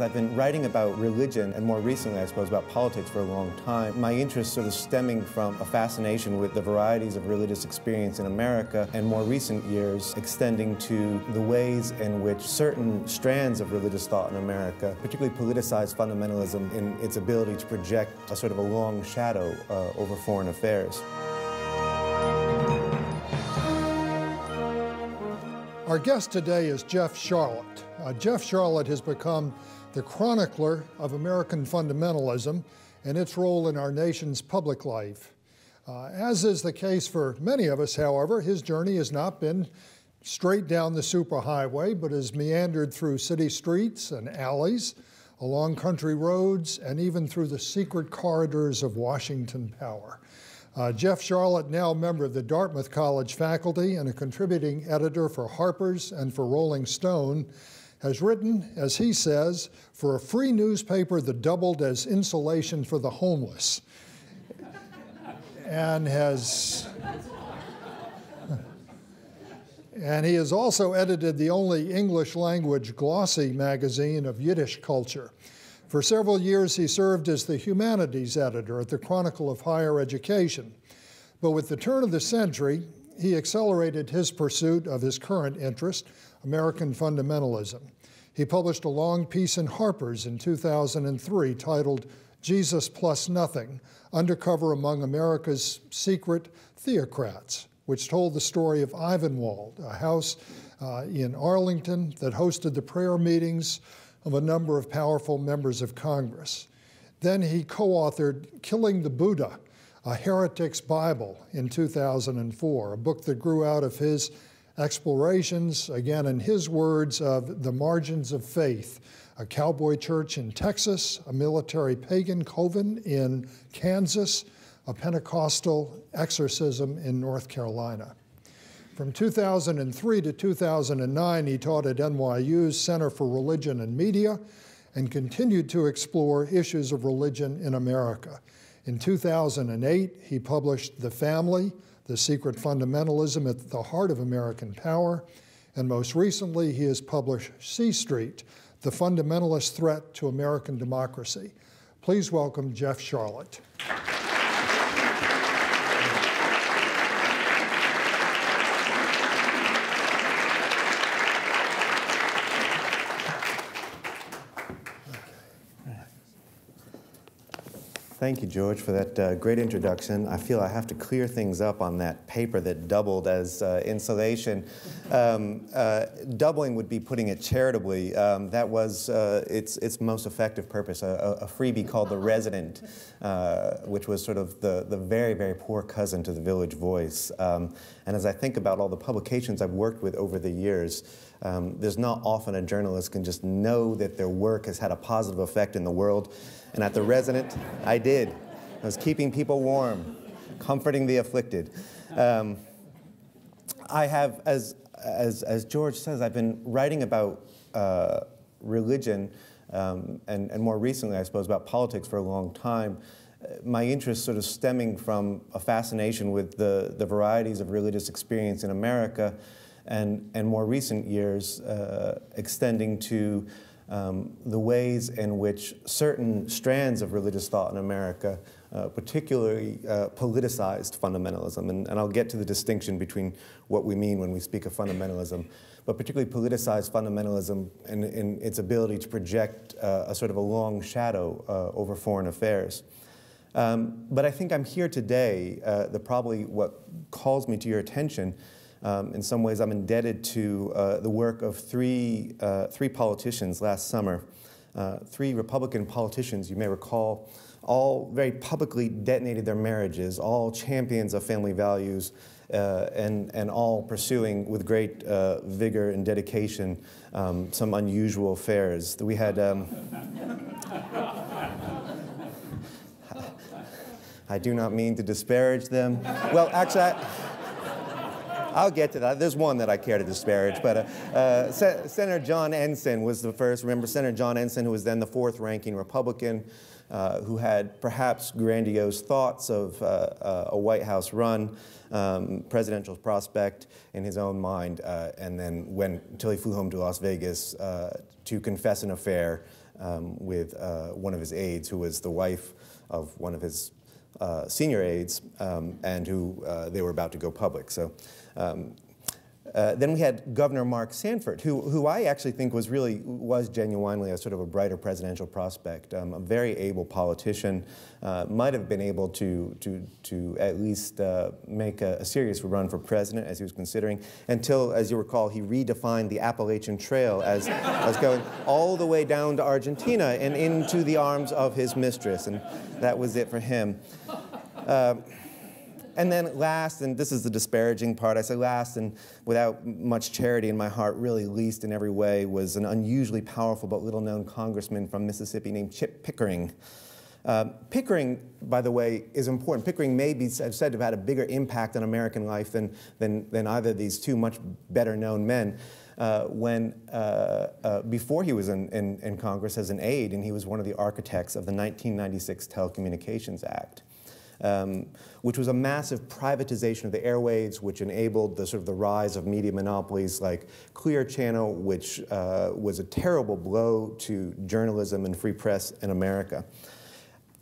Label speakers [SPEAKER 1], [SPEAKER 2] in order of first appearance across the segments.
[SPEAKER 1] I've been writing about religion and more recently, I suppose, about politics for a long time. My interest sort of stemming from a fascination with the varieties of religious experience in America and more recent years extending to the ways in which certain strands of religious thought in America, particularly politicized fundamentalism in its ability to project a sort of a long shadow uh, over foreign affairs.
[SPEAKER 2] Our guest today is Jeff Sharlet. Uh, Jeff Sharlet has become the chronicler of American fundamentalism and its role in our nation's public life. Uh, as is the case for many of us, however, his journey has not been straight down the superhighway, but has meandered through city streets and alleys, along country roads, and even through the secret corridors of Washington power. Uh, Jeff Sharlet, now a member of the Dartmouth College faculty and a contributing editor for Harper's and for Rolling Stone, has written, as he says, for a free newspaper that doubled as insulation for the homeless, and has. And he has also edited the only English language glossy magazine of Yiddish culture. For several years, he served as the humanities editor at the Chronicle of Higher Education. But with the turn of the century, he accelerated his pursuit of his current interest, American fundamentalism. He published a long piece in Harper's in 2003 titled Jesus Plus Nothing Undercover Among America's Secret Theocrats, which told the story of Ivanwald, a house uh, in Arlington that hosted the prayer meetings of a number of powerful members of Congress. Then he co authored Killing the Buddha, a heretic's Bible, in 2004, a book that grew out of his explorations, again in his words, of the margins of faith, a cowboy church in Texas, a military pagan coven in Kansas, a Pentecostal exorcism in North Carolina. From 2003 to 2009, he taught at NYU's Center for Religion and Media and continued to explore issues of religion in America. In 2008, he published The Family, The Secret Fundamentalism at the Heart of American Power, and most recently, he has published C Street, The Fundamentalist Threat to American Democracy. Please welcome Jeff Sharlet.
[SPEAKER 1] Thank you, George, for that uh, great introduction. I feel I have to clear things up on that paper that doubled as uh, insulation. Um, uh, doubling would be putting it charitably. Um, that was uh, its, its most effective purpose, a, a freebie called The Resident, uh, which was sort of the, the very, very poor cousin to the Village Voice. Um, and as I think about all the publications I've worked with over the years, um, there's not often a journalist can just know that their work has had a positive effect in the world. And at the resident, I did. I was keeping people warm, comforting the afflicted. Um, I have, as, as, as George says, I've been writing about uh, religion um, and, and more recently, I suppose, about politics for a long time. My interest sort of stemming from a fascination with the, the varieties of religious experience in America and, and more recent years uh, extending to um, the ways in which certain strands of religious thought in America, uh, particularly uh, politicized fundamentalism, and, and, I'll get to the distinction between what we mean when we speak of fundamentalism, but particularly politicized fundamentalism and, in its ability to project uh, a sort of a long shadow uh, over foreign affairs. Um, but I think I'm here today, uh, the probably what calls me to your attention um, in some ways, I'm indebted to uh, the work of three, uh, three politicians last summer. Uh, three Republican politicians, you may recall, all very publicly detonated their marriages, all champions of family values, uh, and, and all pursuing with great uh, vigor and dedication um, some unusual affairs. We had. Um, I do not mean to disparage them. Well, actually, I, I'll get to that. There's one that I care to disparage, but uh, uh, Senator John Ensign was the first. Remember Senator John Ensign, who was then the fourth ranking Republican. uh, who had perhaps grandiose thoughts of uh, uh, a White House run, um, presidential prospect in his own mind, uh, and then went until he flew home to Las Vegas uh, to confess an affair um, with uh, one of his aides, who was the wife of one of his senior aides, um, and who they were about to go public. So. Um, uh, then we had Governor Mark Sanford, who, who I actually think was really, was genuinely a sort of a brighter presidential prospect, um, a very able politician, uh, might have been able to, to, to at least uh, make a, a, serious run for president as he was considering, until, as you recall, he redefined the Appalachian Trail as, as going all the way down to Argentina and into the arms of his mistress, and that was it for him. And then last, and this is the disparaging part, I say last and without much charity in my heart, really least in every way, was an unusually powerful but little known congressman from Mississippi named Chip Pickering. Uh, Pickering, by the way, is important. Pickering may be said to have had a bigger impact on American life than, than, than either of these two much better known men. Uh, when uh, uh, before he was in, in, in, Congress as an aide, and he was one of the architects of the 1996 Telecommunications Act um, which was a massive privatization of the airwaves, which enabled the sort of the rise of media monopolies like Clear Channel, which uh, was a terrible blow to journalism and free press in America.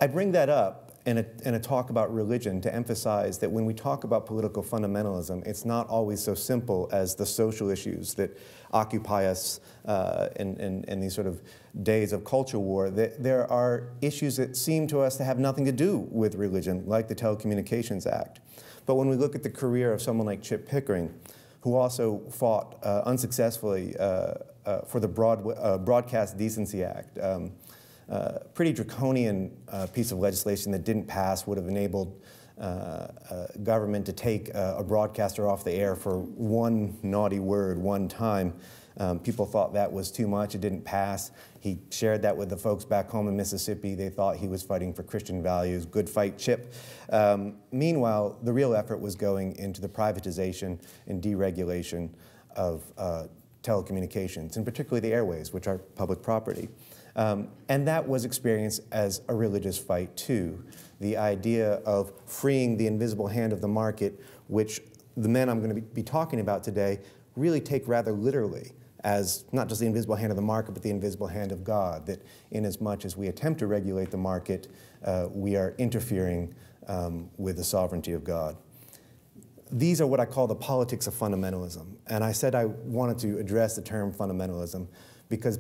[SPEAKER 1] I bring that up in a, in a, talk about religion to emphasize that when we talk about political fundamentalism, it's not always so simple as the social issues that occupy us uh, in, in, in, these sort of days of culture war. There are issues that seem to us to have nothing to do with religion, like the Telecommunications Act. But when we look at the career of someone like Chip Pickering, who also fought uh, unsuccessfully uh, uh for the Broad, uh, Broadcast Decency Act, um, uh, pretty draconian piece of legislation that didn't pass would have enabled government to take a broadcaster off the air for one naughty word one time. Um, people thought that was too much. It didn't pass. He shared that with the folks back home in Mississippi. They thought he was fighting for Christian values. Good fight, Chip. Um, meanwhile, the real effort was going into the privatization and deregulation of uh, telecommunications, and particularly the airways, which are public property. Um, and that was experienced as a religious fight too. The idea of freeing the invisible hand of the market, which the men I'm going to be talking about today really take rather literally as not just the invisible hand of the market, but the invisible hand of God, that in as much as we attempt to regulate the market, uh, we are interfering um, with the sovereignty of God. These are what I call the politics of fundamentalism. And I said I wanted to address the term fundamentalism because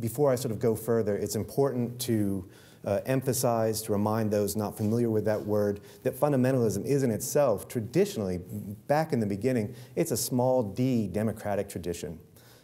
[SPEAKER 1] before I sort of go further, it's important to uh, emphasize, to remind those not familiar with that word, that fundamentalism is in itself, traditionally, back in the beginning, it's a small d democratic tradition.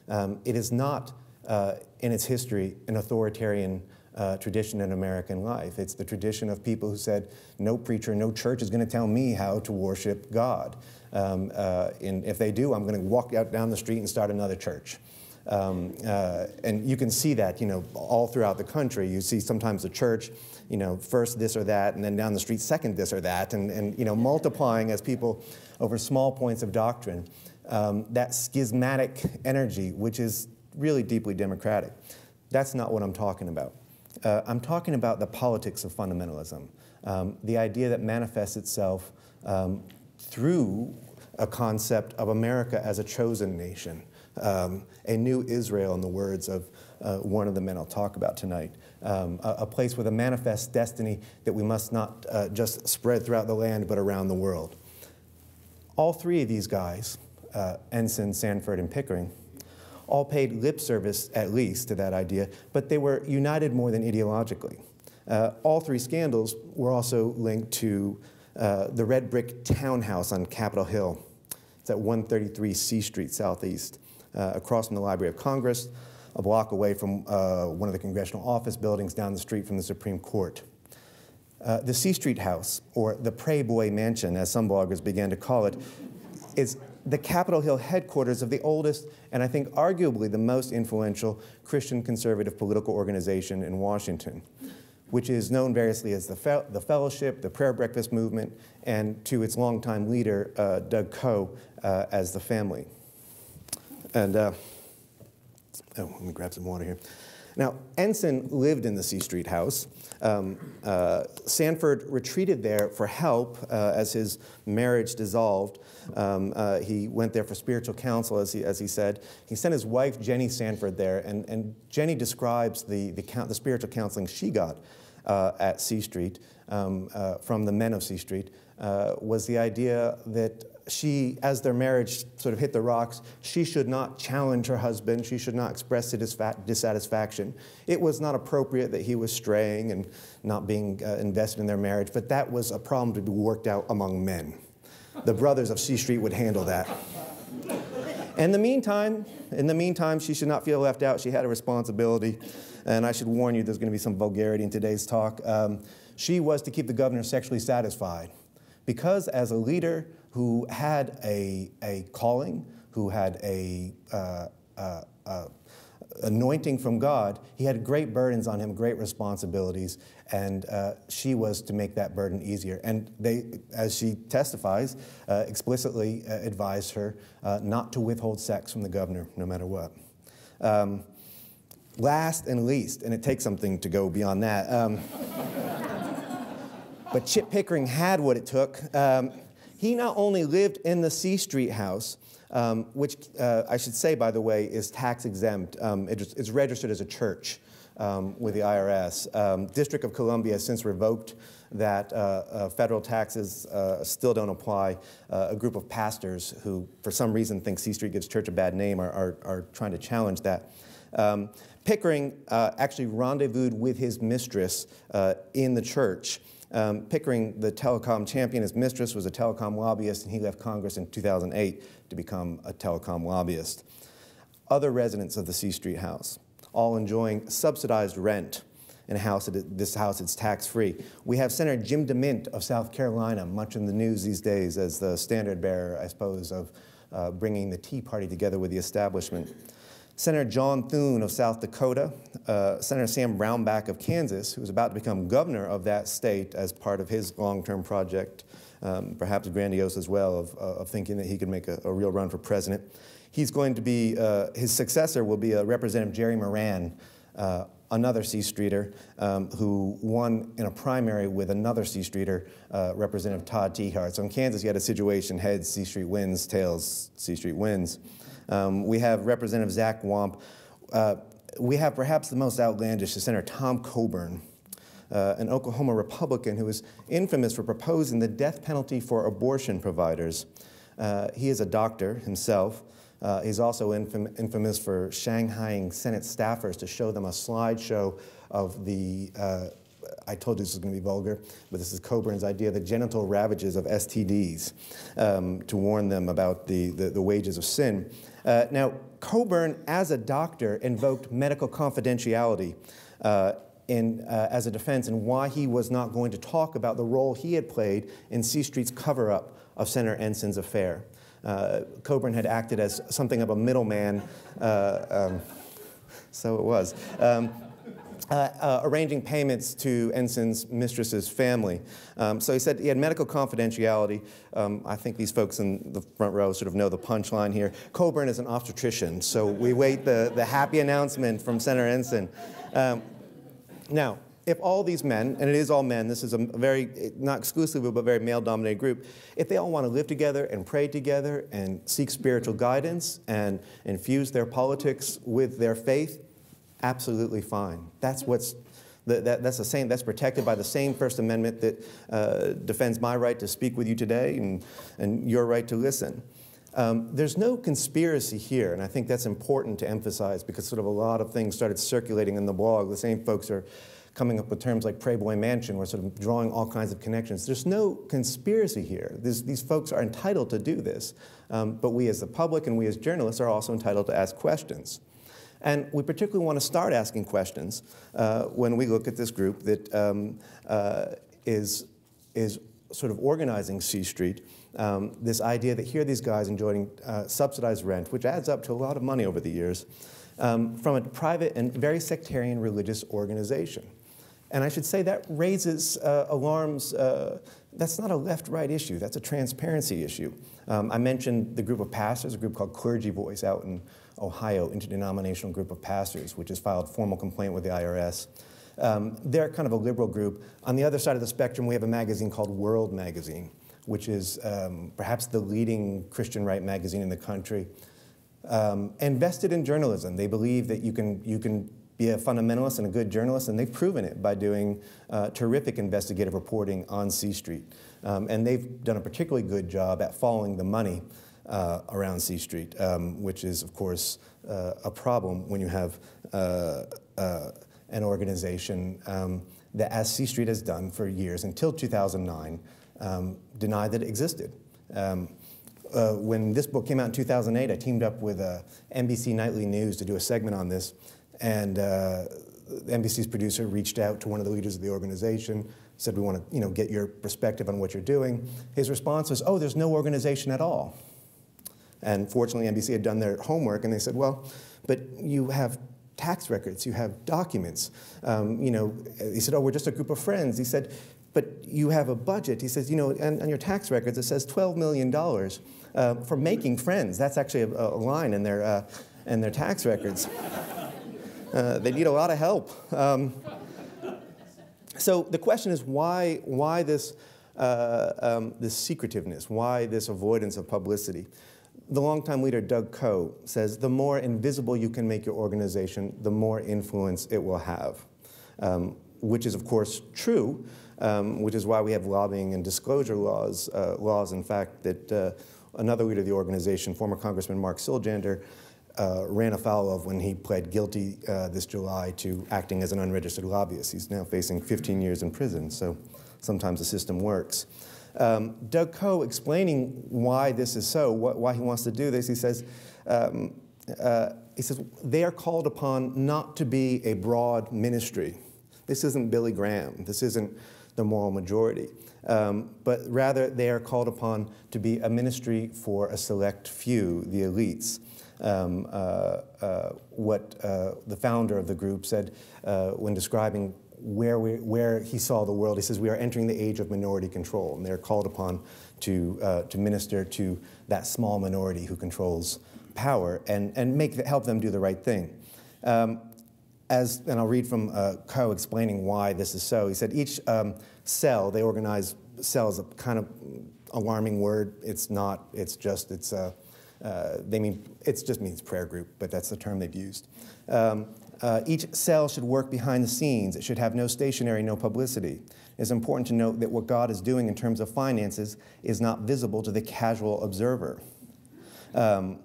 [SPEAKER 1] Um, it is not, uh, in its history, an authoritarian uh, tradition in American life. It's the tradition of people who said, no preacher, no church is going to tell me how to worship God. Um, uh, and if they do, I'm going to walk out down the street and start another church. Um, uh, and you can see that, you know, all throughout the country. You see sometimes the church, you know, first this or that, and then down the street, second this or that, and, and you know, multiplying as people over small points of doctrine. Um, that schismatic energy, which is really deeply democratic. That's not what I'm talking about. Uh, I'm talking about the politics of fundamentalism, um, the idea that manifests itself um, through a concept of America as a chosen nation um, a new Israel, in the words of uh, one of the men I'll talk about tonight. Um, a, a, place with a manifest destiny that we must not uh, just spread throughout the land, but around the world. All three of these guys, uh, Ensign, Sanford, and Pickering, all paid lip service, at least, to that idea, but they were united more than ideologically. Uh, all three scandals were also linked to uh, the red brick townhouse on Capitol Hill. It's at 133 C Street Southeast across from the Library of Congress, a block away from uh, one of the congressional office buildings down the street from the Supreme Court. Uh, the C Street House, or the Pray Boy Mansion, as some bloggers began to call it, is the Capitol Hill headquarters of the oldest and I think arguably the most influential Christian conservative political organization in Washington, which is known variously as the, Fe the Fellowship, the Prayer Breakfast Movement, and to its longtime leader, uh, Doug Coe, uh, as the family. And uh, oh, let me grab some water here. Now, Ensign lived in the C Street house. Um, uh, Sanford retreated there for help uh, as his marriage dissolved. Um, uh, he went there for spiritual counsel, as he, as he said. He sent his wife, Jenny Sanford, there, and, and Jenny describes the, the, the spiritual counseling she got uh, at C Street um, uh, from the men of C Street. Uh, was the idea that she, as their marriage sort of hit the rocks, she should not challenge her husband. She should not express dissatisfaction. It was not appropriate that he was straying and not being uh, invested in their marriage, but that was a problem to be worked out among men. The brothers of C Street would handle that. In the meantime, in the meantime, she should not feel left out. She had a responsibility, and I should warn you, there's going to be some vulgarity in today's talk. Um, she was to keep the governor sexually satisfied, because as a leader who had a, a calling, who had a, uh, uh, uh, anointing from God, he had great burdens on him, great responsibilities, and uh, she was to make that burden easier. And they, as she testifies, uh, explicitly uh, advised her not to withhold sex from the governor, no matter what. Um, last and least, and it takes something to go beyond that. Um, but Chip Pickering had what it took. Um, he not only lived in the C Street house, um, which uh, I should say, by the way, is tax exempt. Um, it's registered as a church um, with the IRS. Um, District of Columbia has since revoked that uh, uh, federal taxes uh, still don't apply. Uh, a group of pastors who, for some reason, think C Street gives church a bad name are, are, are trying to challenge that. Um, Pickering uh, actually rendezvoused with his mistress in the church. Um, Pickering, the telecom champion, his mistress was a telecom lobbyist, and he left Congress in 2008 to become a telecom lobbyist. Other residents of the C Street house, all enjoying subsidized rent in a house, this house is tax-free. We have Senator Jim DeMint of South Carolina, much in the news these days as the standard bearer, I suppose, of uh, bringing the Tea Party together with the establishment. Senator John Thune of South Dakota, uh, Senator Sam Brownback of Kansas, who's about to become governor of that state as part of his long-term project, um, perhaps grandiose as well, of, uh, of, thinking that he could make a, a, real run for president. He's going to be, uh, his successor will be a Representative Jerry Moran, uh, another C Streeter, um, who won in a primary with another C Streeter, uh, Representative Todd Tiahrt. So in Kansas, you had a situation, heads, C Street wins, tails, C Street wins. Um, we have Representative Zach Wamp. Uh, we have perhaps the most outlandish, Senator Tom Coburn, uh, an Oklahoma Republican who is infamous for proposing the death penalty for abortion providers. Uh, he is a doctor himself. Uh, he's also infam infamous for shanghaiing Senate staffers to show them a slideshow of the uh, I told you this was going to be vulgar, but this is Coburn's idea, the genital ravages of STDs, um, to warn them about the, the, the wages of sin. Uh, now, Coburn, as a doctor, invoked medical confidentiality uh, in, uh, as a defense and why he was not going to talk about the role he had played in C Street's cover up of Senator Ensign's affair. Uh, Coburn had acted as something of a middleman, uh, um, so it was. Um, uh, uh, arranging payments to Ensign's mistress's family. Um, so he said he had medical confidentiality. Um, I think these folks in the front row sort of know the punchline here. Coburn is an obstetrician, so we wait the, the happy announcement from Senator Ensign. Um, now, if all these men, and it is all men, this is a very, not exclusively, but very male dominated group, if they all want to live together and pray together and seek spiritual guidance and infuse their politics with their faith, absolutely fine. That's what's that, that's the same. That's protected by the same First Amendment that uh, defends my right to speak with you today and, and your right to listen. Um, there's no conspiracy here, and I think that's important to emphasize because sort of a lot of things started circulating in the blog. The same folks are coming up with terms like Prayboy Mansion. We're sort of drawing all kinds of connections. There's no conspiracy here. There's, these folks are entitled to do this, um, but we as the public and we as journalists are also entitled to ask questions. And we particularly want to start asking questions uh, when we look at this group that um, uh, is is sort of organizing C Street. Um, this idea that here these guys enjoying uh, subsidized rent, which adds up to a lot of money over the years, um, from a private and very sectarian religious organization. And I should say that raises uh, alarms uh, that's not a left right issue, that's a transparency issue. Um, I mentioned the group of pastors, a group called Clergy Voice out in Ohio, interdenominational group of pastors, which has filed formal complaint with the IRS. Um, they're kind of a liberal group. On the other side of the spectrum, we have a magazine called World Magazine, which is um, perhaps the leading Christian right magazine in the country. Um, invested in journalism. They believe that you can, you can be a fundamentalist and a good journalist, and they've proven it by doing uh, terrific investigative reporting on C Street. Um, and they've done a particularly good job at following the money uh, around C Street, um, which is, of course, uh, a problem when you have uh, uh, an organization um, that, as C Street has done for years until 2009, um, denied that it existed. Um, uh, when this book came out in 2008, I teamed up with NBC Nightly News to do a segment on this, and uh, NBC's producer reached out to one of the leaders of the organization, said, "We want to, you know, get your perspective on what you're doing." His response was, "Oh, there's no organization at all." And fortunately, NBC had done their homework, and they said, "Well, but you have tax records, you have documents." Um, you know, he said, "Oh, we're just a group of friends." He said, "But you have a budget." He says, "You know, on, on your tax records, it says 12 million dollars uh, for making friends. That's actually a, a line in their uh, in their tax records." Uh, they need a lot of help. Um, so the question is why, why this, uh, um, this secretiveness? Why this avoidance of publicity? The longtime leader Doug Coe says the more invisible you can make your organization, the more influence it will have, um, which is, of course, true, um, which is why we have lobbying and disclosure laws, uh, laws in fact, that uh, another leader of the organization, former Congressman Mark Siljander, uh, ran afoul of when he pled guilty uh, this July to acting as an unregistered lobbyist. He's now facing 15 years in prison, so sometimes the system works. Um, Doug Coe explaining why this is so, wh why he wants to do this, he says, um, uh, he says, they are called upon not to be a broad ministry. This isn't Billy Graham. This isn't the moral majority. Um, but rather, they are called upon to be a ministry for a select few, the elites um, uh, uh, what uh, the founder of the group said when describing where, we, where he saw the world. He says, We are entering the age of minority control, and they're called upon to, uh, to minister to that small minority who controls power and, and make the, help them do the right thing. Um, as, and I'll read from uh, Coe explaining why this is so. He said, Each um, cell, they organize cells, a kind of alarming word. It's not, it's just, it's a uh, they mean, it just means prayer group, but that's the term they've used. Um, uh, each cell should work behind the scenes. It should have no stationary, no publicity. It's important to note that what God is doing in terms of finances is not visible to the casual observer. Um,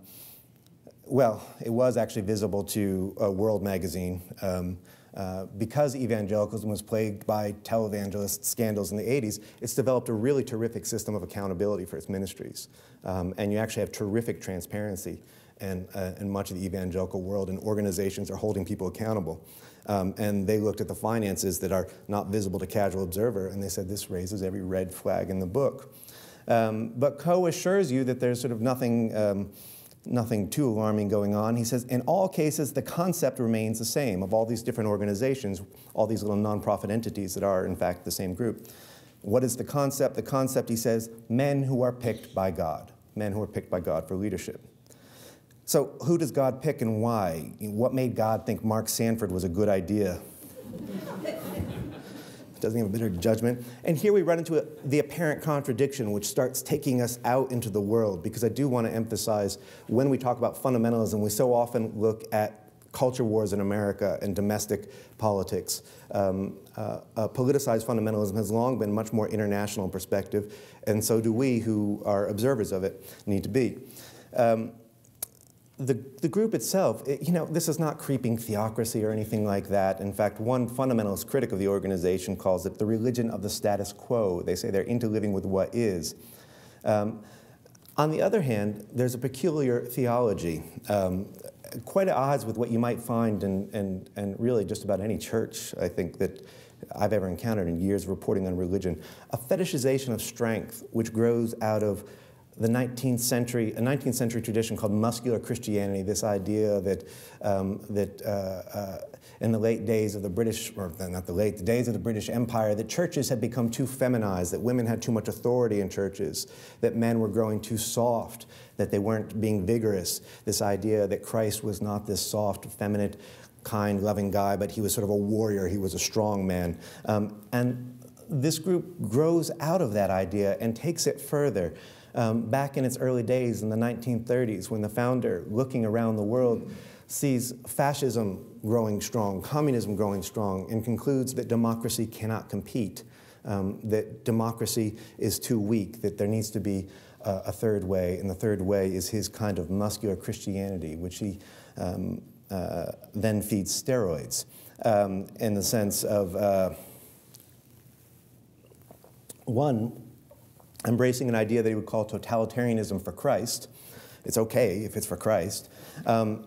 [SPEAKER 1] well, it was actually visible to a World magazine. Um, uh, because evangelicalism was plagued by televangelist scandals in the 80s, it's developed a really terrific system of accountability for its ministries. Um, and you actually have terrific transparency and, uh, much of the evangelical world, and organizations are holding people accountable. Um, and they looked at the finances that are not visible to casual observer, and they said this raises every red flag in the book. Um, but Coe assures you that there's sort of nothing um, nothing too alarming going on. He says, in all cases, the concept remains the same of all these different organizations, all these little nonprofit entities that are, in fact, the same group. What is the concept? The concept, he says, men who are picked by God, men who are picked by God for leadership. So, who does God pick and why? What made God think Mark Sanford was a good idea? doesn't have a better judgment. And here we run into a, the apparent contradiction, which starts taking us out into the world, because I do want to emphasize when we talk about fundamentalism, we so often look at culture wars in America and domestic politics. Um, uh, uh, politicized fundamentalism has long been much more international in perspective, and so do we who are observers of it need to be. Um, the, the group itself, it, you know, this is not creeping theocracy or anything like that. In fact, one fundamentalist critic of the organization calls it the religion of the status quo. They say they're into living with what is. Um, on the other hand, there's a peculiar theology, um, quite at odds with what you might find in, in, in really just about any church, I think, that I've ever encountered in years of reporting on religion. A fetishization of strength, which grows out of the 19th century, a 19th century tradition called muscular Christianity, this idea that, um, that uh, uh, in the late days of the British, or not the late, the days of the British Empire, that churches had become too feminized, that women had too much authority in churches, that men were growing too soft, that they weren't being vigorous. This idea that Christ was not this soft, feminine, kind, loving guy, but he was sort of a warrior, he was a strong man. Um, and this group grows out of that idea and takes it further. Um, back in its early days in the 1930s, when the founder, looking around the world, sees fascism growing strong, communism growing strong, and concludes that democracy cannot compete, um, that democracy is too weak, that there needs to be uh, a third way, and the third way is his kind of muscular Christianity, which he um, uh, then feeds steroids um, in the sense of uh, one, embracing an idea that he would call totalitarianism for Christ. It's okay if it's for Christ. Um,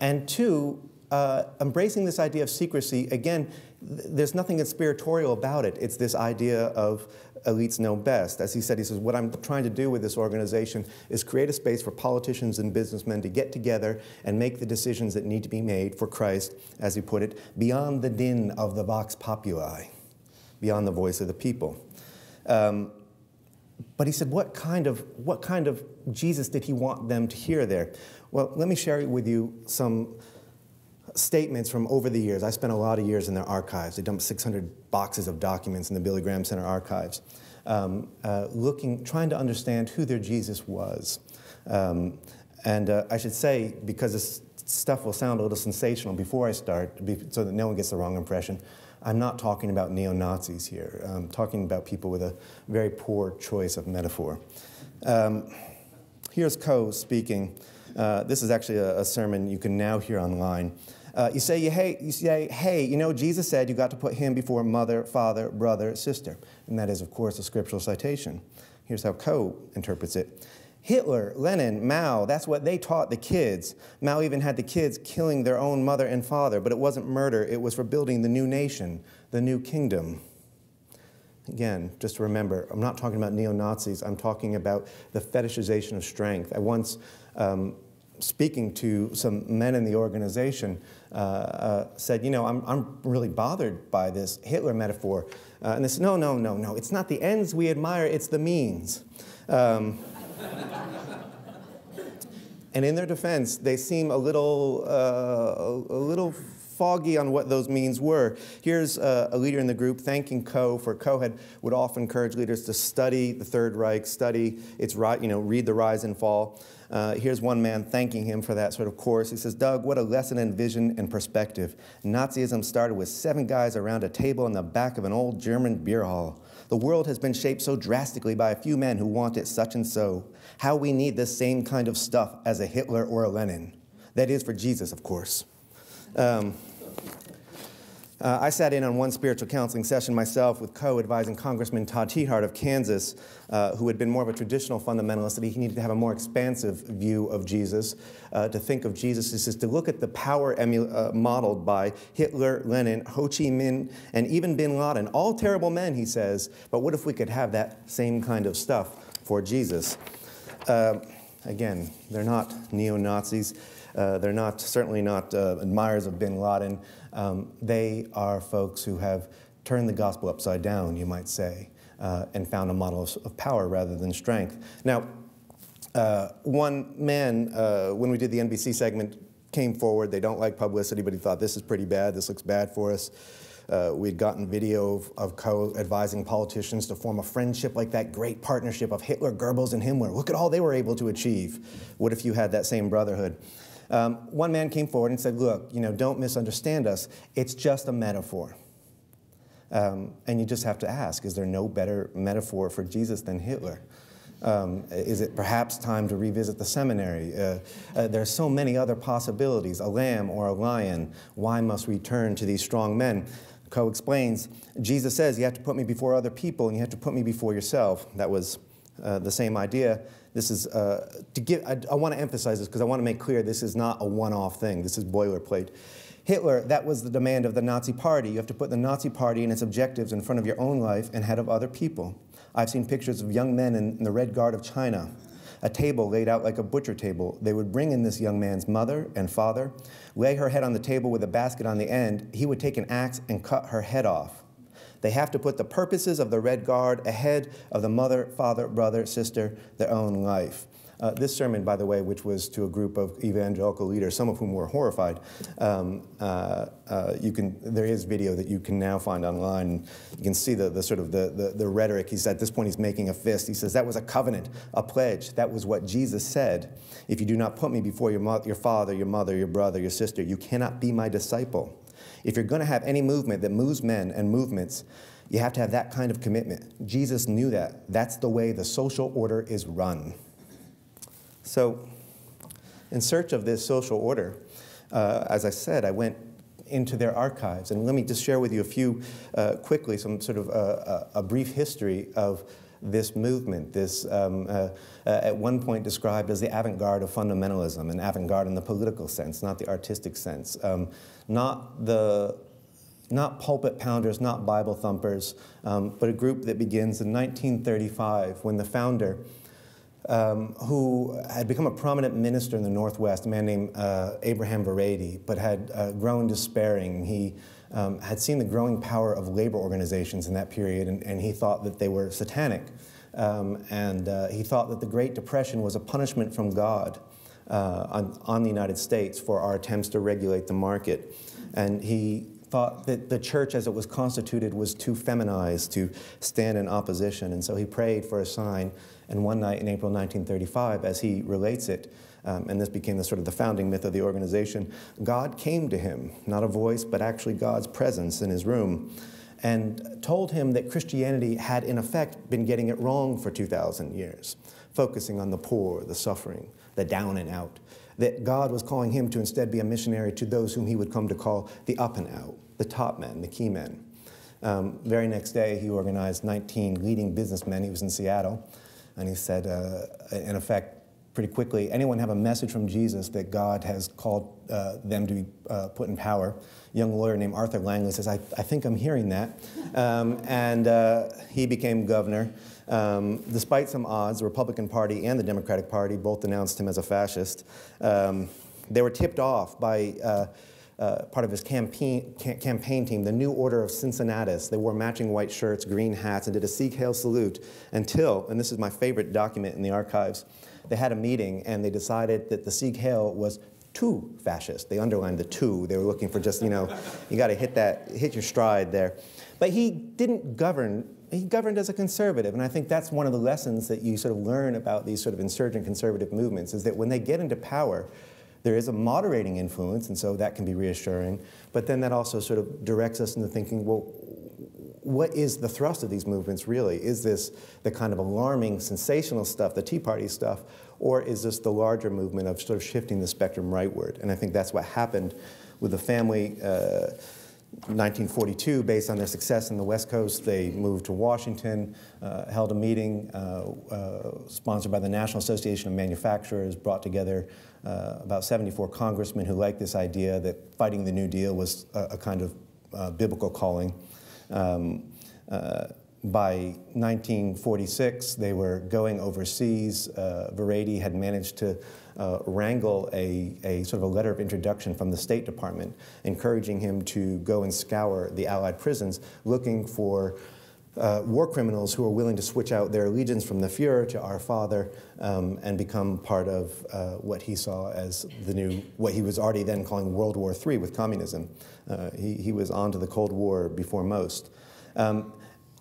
[SPEAKER 1] and two, uh, embracing this idea of secrecy, again, th- there's nothing conspiratorial about it. It's this idea of elites know best. As he said, he says, What I'm trying to do with this organization is create a space for politicians and businessmen to get together and make the decisions that need to be made for Christ, as he put it, beyond the din of the vox populi, beyond the voice of the people. Um, but he said, what kind, of, what kind of Jesus did he want them to hear there? Well, let me share with you some statements from over the years. I spent a lot of years in their archives. They dumped 600 boxes of documents in the Billy Graham Center archives, um, uh, looking, trying to understand who their Jesus was. Um, and uh, I should say, because this stuff will sound a little sensational before I start, so that no one gets the wrong impression, I'm not talking about neo Nazis here. I'm talking about people with a very poor choice of metaphor. Um, here's Coe speaking. Uh, this is actually a, a, sermon you can now hear online. Uh, you say, you, hey, you say, hey, you know, Jesus said you got to put him before mother, father, brother, sister. And that is, of course, a scriptural citation. Here's how Coe interprets it. Hitler, Lenin, Mao, that's what they taught the kids. Mao even had the kids killing their own mother and father, but it wasn't murder, it was for building the new nation, the new kingdom. Again, just to remember, I'm not talking about neo Nazis, I'm talking about the fetishization of strength. I once, um, speaking to some men in the organization, uh, uh, said, You know, I'm, I'm really bothered by this Hitler metaphor. Uh, and they said, No, no, no, no, it's not the ends we admire, it's the means. Um, and in their defense, they seem a little, uh, a, little foggy on what those means were. Here's uh, a leader in the group thanking Coe for Coe had, would often encourage leaders to study the Third Reich, study its right, you know, read the rise and fall. Uh, here's one man thanking him for that sort of course. He says, Doug, what a lesson in vision and perspective. Nazism started with seven guys around a table in the back of an old German beer hall. The world has been shaped so drastically by a few men who want it such and so. How we need this same kind of stuff as a Hitler or a Lenin. That is for Jesus, of course. Um, uh, I sat in on one spiritual counseling session myself with Coe advising Congressman Todd Tiahrt of Kansas, uh, who had been more of a traditional fundamentalist, that he needed to have a more expansive view of Jesus, uh, to think of Jesus as to look at the power uh, modeled by Hitler, Lenin, Ho Chi Minh, and even bin Laden. All terrible men, he says, but what if we could have that same kind of stuff for Jesus? Uh, again, they're not neo Nazis. Uh, they're not certainly not admirers of bin Laden. Um, they are folks who have turned the gospel upside down, you might say, uh, and found a model of, of, power rather than strength. Now, uh, one man, uh, when we did the NBC segment, came forward. They don't like publicity, but he thought this is pretty bad. This looks bad for us. Uh, we'd gotten video of, of Coe advising politicians to form a friendship like that great partnership of Hitler, Goebbels, and Himmler. Look at all they were able to achieve. What if you had that same brotherhood? Um, one man came forward and said, Look, you know, don't misunderstand us. It's just a metaphor. Um, and you just have to ask is there no better metaphor for Jesus than Hitler? Um, is it perhaps time to revisit the seminary? Uh, uh, there are so many other possibilities a lamb or a lion. Why must we turn to these strong men? Coe explains Jesus says, You have to put me before other people and you have to put me before yourself. That was uh, the same idea. This is uh, to give. I, I want to emphasize this because I want to make clear this is not a one-off thing. This is boilerplate. Hitler, that was the demand of the Nazi Party. You have to put the Nazi Party and its objectives in front of your own life and head of other people. I've seen pictures of young men in, in the Red Guard of China. a table laid out like a butcher table. They would bring in this young man's mother and father, lay her head on the table with a basket on the end. He would take an axe and cut her head off. They have to put the purposes of the Red Guard ahead of the mother, father, brother, sister, their own life. Uh, this sermon, by the way, which was to a group of evangelical leaders, some of whom were horrified, um, uh, uh, you can, there is video that you can now find online. You can see the, the sort of the, the, the rhetoric. He's at this point, he's making a fist. He says, that was a covenant, a pledge. That was what Jesus said. If you do not put me before your, your father, your mother, your brother, your sister, you cannot be my disciple. If you're going to have any movement that moves men and movements, you have to have that kind of commitment. Jesus knew that. That's the way the social order is run. So, in search of this social order, uh, as I said, I went into their archives. And let me just share with you a few, uh, quickly, some sort of uh, a brief history of this movement, this um, uh, uh, at one point described as the avant-garde of fundamentalism, an avant-garde in the political sense, not the artistic sense, um, not the not pulpit pounders, not Bible thumpers, um, but a group that begins in 1935 when the founder, um, who had become a prominent minister in the Northwest, a man named uh, Abraham Vereide, but had uh, grown despairing. He um, had seen the growing power of labor organizations in that period, and, and he thought that they were satanic. Um, and uh, he thought that the Great Depression was a punishment from God uh, on, on the United States for our attempts to regulate the market. And he thought that the church as it was constituted was too feminized to stand in opposition. And so he prayed for a sign. And one night in April 1935, as he relates it, um, and this became the sort of the founding myth of the organization, God came to him, not a voice, but actually God's presence in his room, and told him that Christianity had in effect been getting it wrong for 2,000 years, focusing on the poor, the suffering, the down and out that God was calling him to instead be a missionary to those whom he would come to call the up and out, the top men, the key men. Um, very next day, he organized 19 leading businessmen. He was in Seattle, and he said, uh, in effect, pretty quickly, anyone have a message from Jesus that God has called uh, them to be uh, put in power? A young lawyer named Arthur Langley says, I, I think I'm hearing that. Um, and uh, he became governor. Um, despite some odds, the Republican Party and the Democratic Party both denounced him as a fascist. Um, they were tipped off by uh, uh, part of his campaign, campaign team, the New Order of Cincinnatus. They wore matching white shirts, green hats, and did a Sieg Heil salute until, and this is my favorite document in the archives, they had a meeting and they decided that the Sieg Heil was too fascist. They underlined the two. They were looking for just, you know, you got to hit that, hit your stride there. But he didn't govern he governed as a conservative. And I think that's one of the lessons that you sort of learn about these sort of insurgent conservative movements is that when they get into power, there is a moderating influence, and so that can be reassuring. But then that also sort of directs us into thinking, well, what is the thrust of these movements really? Is this the kind of alarming, sensational stuff, the Tea Party stuff, or is this the larger movement of sort of shifting the spectrum rightward? And I think that's what happened with the family. Uh, 1942, based on their success in the West Coast, they moved to Washington, uh, held a meeting uh, uh, sponsored by the National Association of Manufacturers, brought together uh, about 74 congressmen who liked this idea that fighting the New Deal was a, a kind of uh, biblical calling. Um, uh, by 1946, they were going overseas. Uh, had managed to uh, wrangle a, a sort of a letter of introduction from the State Department, encouraging him to go and scour the Allied prisons, looking for uh, war criminals who are willing to switch out their allegiance from the Fuhrer to our father um, and become part of uh, what he saw as the new, what he was already then calling World War III with communism. Uh, he, he was on to the Cold War before most. Um,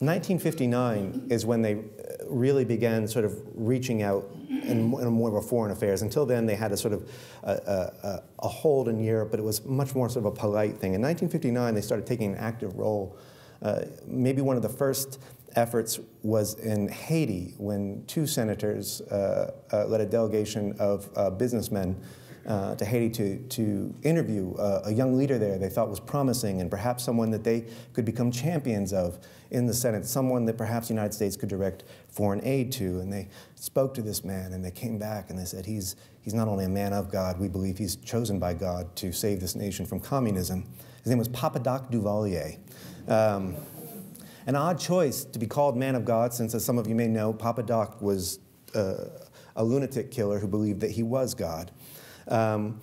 [SPEAKER 1] 1959 is when they really began sort of reaching out in, in more of a foreign affairs. Until then, they had a sort of a, a, a, hold in Europe, but it was much more sort of a polite thing. In 1959, they started taking an active role. Uh, maybe one of the first efforts was in Haiti when two senators uh, uh, led a delegation of uh, businessmen uh, to Haiti to, to interview uh, a young leader there they thought was promising and perhaps someone that they could become champions of in the Senate, someone that perhaps the United States could direct foreign aid to. And they spoke to this man and they came back and they said, he's, he's not only a man of God, we believe he's chosen by God to save this nation from communism. His name was Papa Doc Duvalier. Um, an odd choice to be called man of God, since as some of you may know, Papa Doc was uh, a lunatic killer who believed that he was God. Um,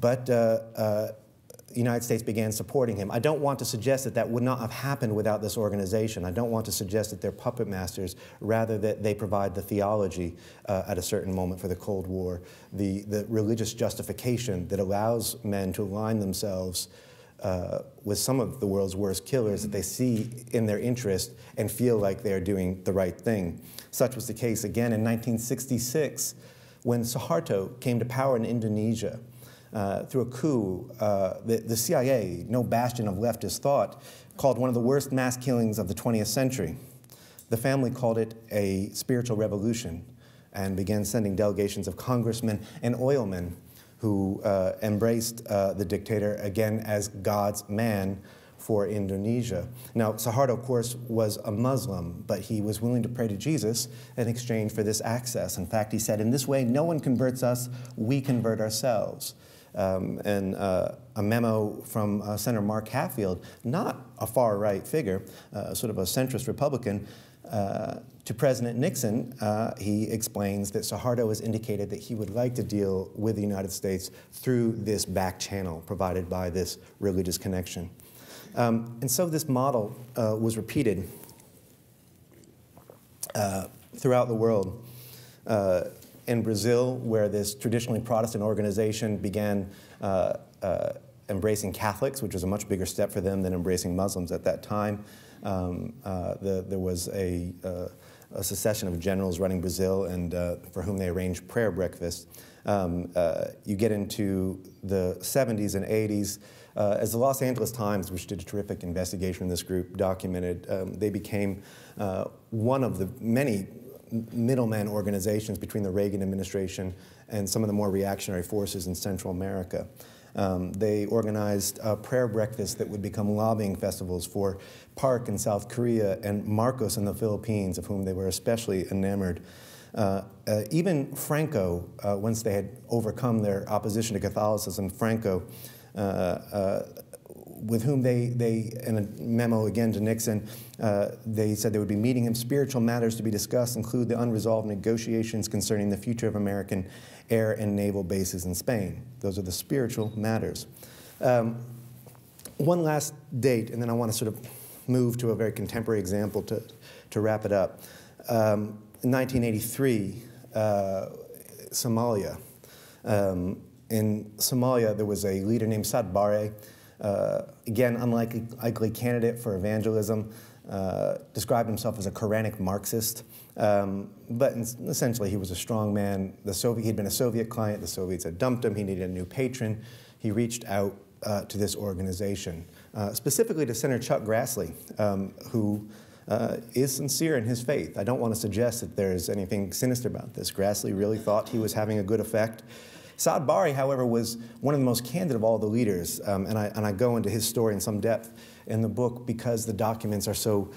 [SPEAKER 1] but uh, uh, the United States began supporting him. I don't want to suggest that that would not have happened without this organization. I don't want to suggest that they're puppet masters, rather that they provide the theology uh, at a certain moment for the Cold War, the, the religious justification that allows men to align themselves uh, with some of the world's worst killers that they see in their interest and feel like they're doing the right thing. Such was the case again in 1966 when Suharto came to power in Indonesia. Uh, through a coup, uh, the, the, CIA, no bastion of leftist thought, called one of the worst mass killings of the 20th century. The family called it a spiritual revolution and began sending delegations of congressmen and oilmen who uh, embraced uh, the dictator again as God's man for Indonesia. Now, Suharto, of course, was a Muslim, but he was willing to pray to Jesus in exchange for this access. In fact, he said, In this way, no one converts us, we convert ourselves. Um, and uh, a memo from uh, Senator Mark Hatfield, not a far right figure, uh, sort of a centrist Republican, uh, to President Nixon, uh, he explains that Suharto has indicated that he would like to deal with the United States through this back channel provided by this religious connection. Um, and so this model uh, was repeated throughout the world in Brazil, where this traditionally Protestant organization began uh, uh, embracing Catholics, which was a much bigger step for them than embracing Muslims at that time. Um, uh, the, there was a, uh, a, succession of generals running Brazil and uh, for whom they arranged prayer breakfasts. Um, uh, you get into the 70s and 80s. As the Los Angeles Times, which did a terrific investigation in this group, documented, um, they became one of the many middleman organizations between the Reagan administration and some of the more reactionary forces in Central America. Um, they organized a prayer breakfasts that would become lobbying festivals for Park in South Korea and Marcos in the Philippines, of whom they were especially enamored. Uh, uh, even Franco, uh, once they had overcome their opposition to Catholicism, Franco uh, uh, with whom they, they, in a memo again to Nixon, uh, they said they would be meeting him. Spiritual matters to be discussed include the unresolved negotiations concerning the future of American air and naval bases in Spain. Those are the spiritual matters. Um, one last date, and then I want to sort of move to a very contemporary example to, to wrap it up. Um, in 1983, uh, Somalia. Um, in Somalia, there was a leader named Siad Barre uh, again, unlikely candidate for evangelism, uh, described himself as a Quranic Marxist. Um, but essentially, he was a strong man. The Soviet, he'd been a Soviet client. The Soviets had dumped him. He needed a new patron. He reached out uh, to this organization, uh, specifically to Senator Chuck Grassley, um, who uh, is sincere in his faith. I don't want to suggest that there's anything sinister about this. Grassley really thought he was having a good effect. Siad Barre, however, was one of the most candid of all the leaders, um, and, I, and I go into his story in some depth in the book because the documents are so,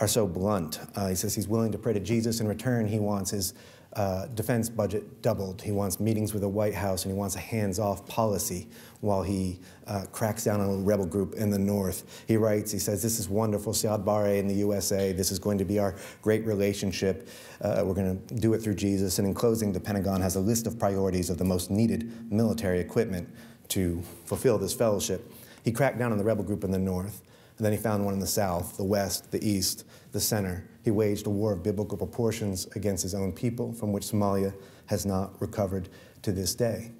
[SPEAKER 1] are so blunt. Uh, he says he's willing to pray to Jesus. In return, he wants his uh, defense budget doubled. He wants meetings with the White House and he wants a hands off policy while he uh, cracks down on a rebel group in the North. He writes, he says, This is wonderful, Siad Barre in the USA. This is going to be our great relationship. Uh, we're going to do it through Jesus. And in closing, the Pentagon has a list of priorities of the most needed military equipment to fulfill this fellowship. He cracked down on the rebel group in the North. And then he found one in the south, the west, the east, the center. He waged a war of biblical proportions against his own people, from which Somalia has not recovered to this day.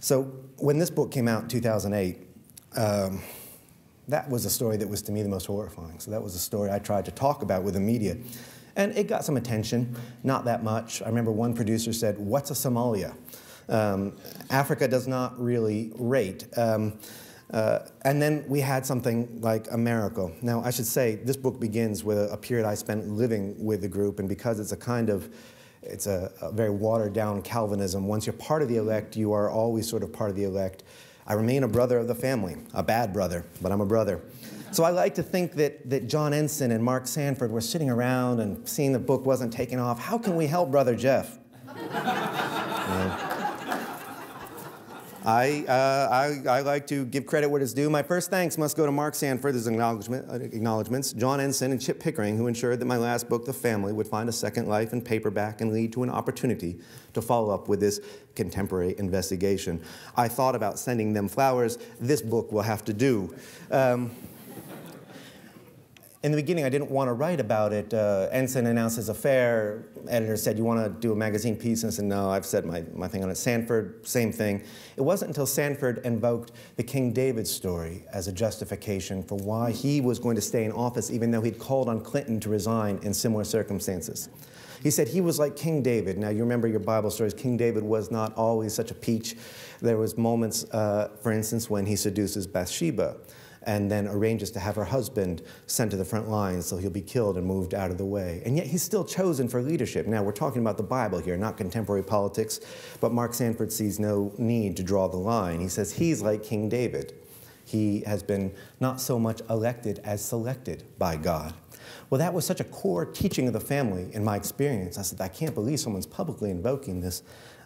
[SPEAKER 1] So when this book came out in 2008, um, that was a story that was to me the most horrifying. So that was a story I tried to talk about with the media. And it got some attention, not that much. I remember one producer said, What's a Somalia? Um, Africa does not really rate. Um, uh, and then we had something like a miracle. Now, I should say, this book begins with a, period I spent living with the group, and because it's a kind of it's a, a, very watered down Calvinism. Once you're part of the elect, you are always sort of part of the elect. I remain a brother of the family, a bad brother, but I'm a brother. So I like to think that, that John Ensign and Mark Sanford were sitting around and seeing the book wasn't taking off. How can we help Brother Jeff? I, uh, I, I, like to give credit where it's due. My first thanks must go to Mark Sanford, acknowledgement, uh, acknowledgments, John Ensign, and Chip Pickering, who ensured that my last book, The Family, would find a second life in paperback and lead to an opportunity to follow up with this contemporary investigation. I thought about sending them flowers. This book will have to do. Um, in the beginning, I didn't want to write about it. Uh, Ensign announced his affair. Editor said, You want to do a magazine piece? And I said, No, I've said my, my thing on it. Sanford, same thing. It wasn't until Sanford invoked the King David story as a justification for why he was going to stay in office, even though he'd called on Clinton to resign in similar circumstances. He said he was like King David. Now, you remember your Bible stories. King David was not always such a peach. There was moments, uh, for instance, when he seduces Bathsheba and then arranges to have her husband sent to the front lines so he'll be killed and moved out of the way. And yet he's still chosen for leadership. Now, we're talking about the Bible here, not contemporary politics, but Mark Sanford sees no need to draw the line. He says he's like King David. He has been not so much elected as selected by God. Well, that was such a core teaching of the family in my experience. I said, I can't believe someone's publicly invoking this.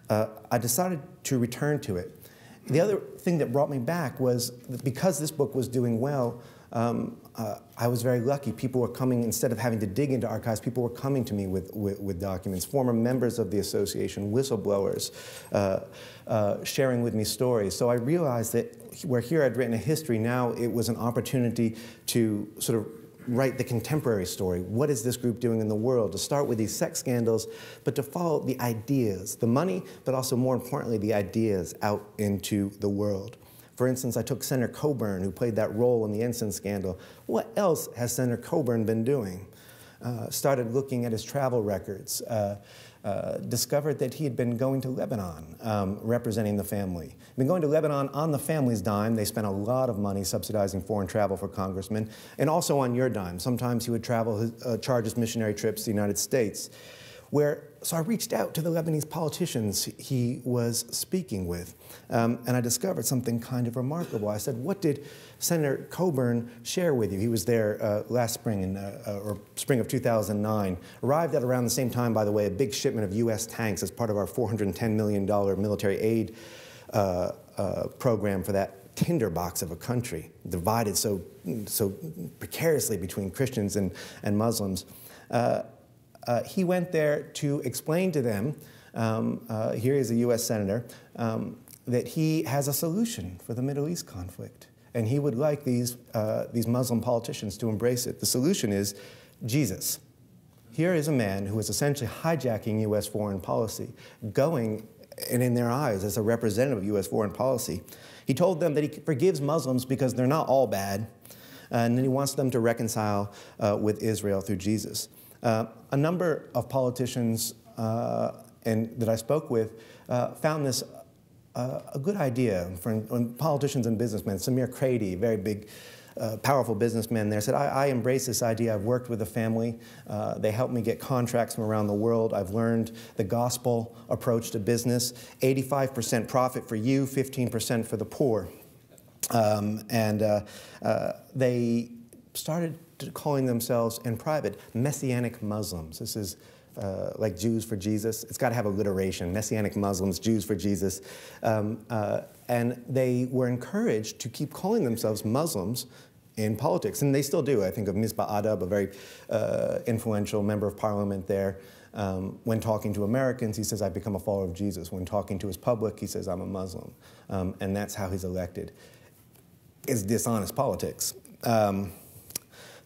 [SPEAKER 1] Uh, I decided to return to it the other thing that brought me back was because this book was doing well, um, uh, I was very lucky. People were coming, instead of having to dig into archives, people were coming to me with, with, with documents. Former members of the association, whistleblowers, uh, uh, sharing with me stories. So I realized that where here I'd written a history, now it was an opportunity to sort of write the contemporary story. What is this group doing in the world? To start with these sex scandals, but to follow the ideas, the money, but also more importantly, the ideas out into the world. For instance, I took Senator Coburn, who played that role in the Ensign scandal. What else has Senator Coburn been doing? Uh, started looking at his travel records. Uh, uh, discovered that he had been going to Lebanon um, representing the family. Been going to Lebanon on the family's dime. They spent a lot of money subsidizing foreign travel for congressmen, and also on your dime. Sometimes he would travel, his, uh, charge his missionary trips to the United States where so I reached out to the Lebanese politicians he was speaking with, um, and I discovered something kind of remarkable. I said, "What did Senator Coburn share with you?" He was there uh, last spring, in, uh, uh or spring of 2009. Arrived at around the same time, by the way, a big shipment of U.S. tanks as part of our 410 million dollar military aid uh, uh, program for that tinderbox of a country, divided so so precariously between Christians and and Muslims. Uh, uh, he went there to explain to them, um, uh, here is a US Senator, um, that he has a solution for the Middle East conflict. And he would like these, uh, these Muslim politicians to embrace it. The solution is Jesus. Here is a man who is essentially hijacking US foreign policy, going, and in their eyes, as a representative of US foreign policy. He told them that he forgives Muslims because they're not all bad, and then he wants them to reconcile uh, with Israel through Jesus. Uh, a number of politicians uh, and, that I spoke with uh, found this uh, a good idea for politicians and businessmen. Samir Cradie, very big, uh, powerful businessman there, said, I, I, embrace this idea. I've worked with a family. Uh, they helped me get contracts from around the world. I've learned the gospel approach to business 85% profit for you, 15% for the poor. Um, and they started calling themselves in private Messianic Muslims. This is uh, like Jews for Jesus. It's got to have alliteration Messianic Muslims, Jews for Jesus. Um, uh, and they were encouraged to keep calling themselves Muslims in politics, and they still do. I think of Misbah Ahdab, a very uh, influential member of parliament there. Um, when talking to Americans, he says, I've become a follower of Jesus. When talking to his public, he says, I'm a Muslim. Um, and that's how he's elected. It's dishonest politics.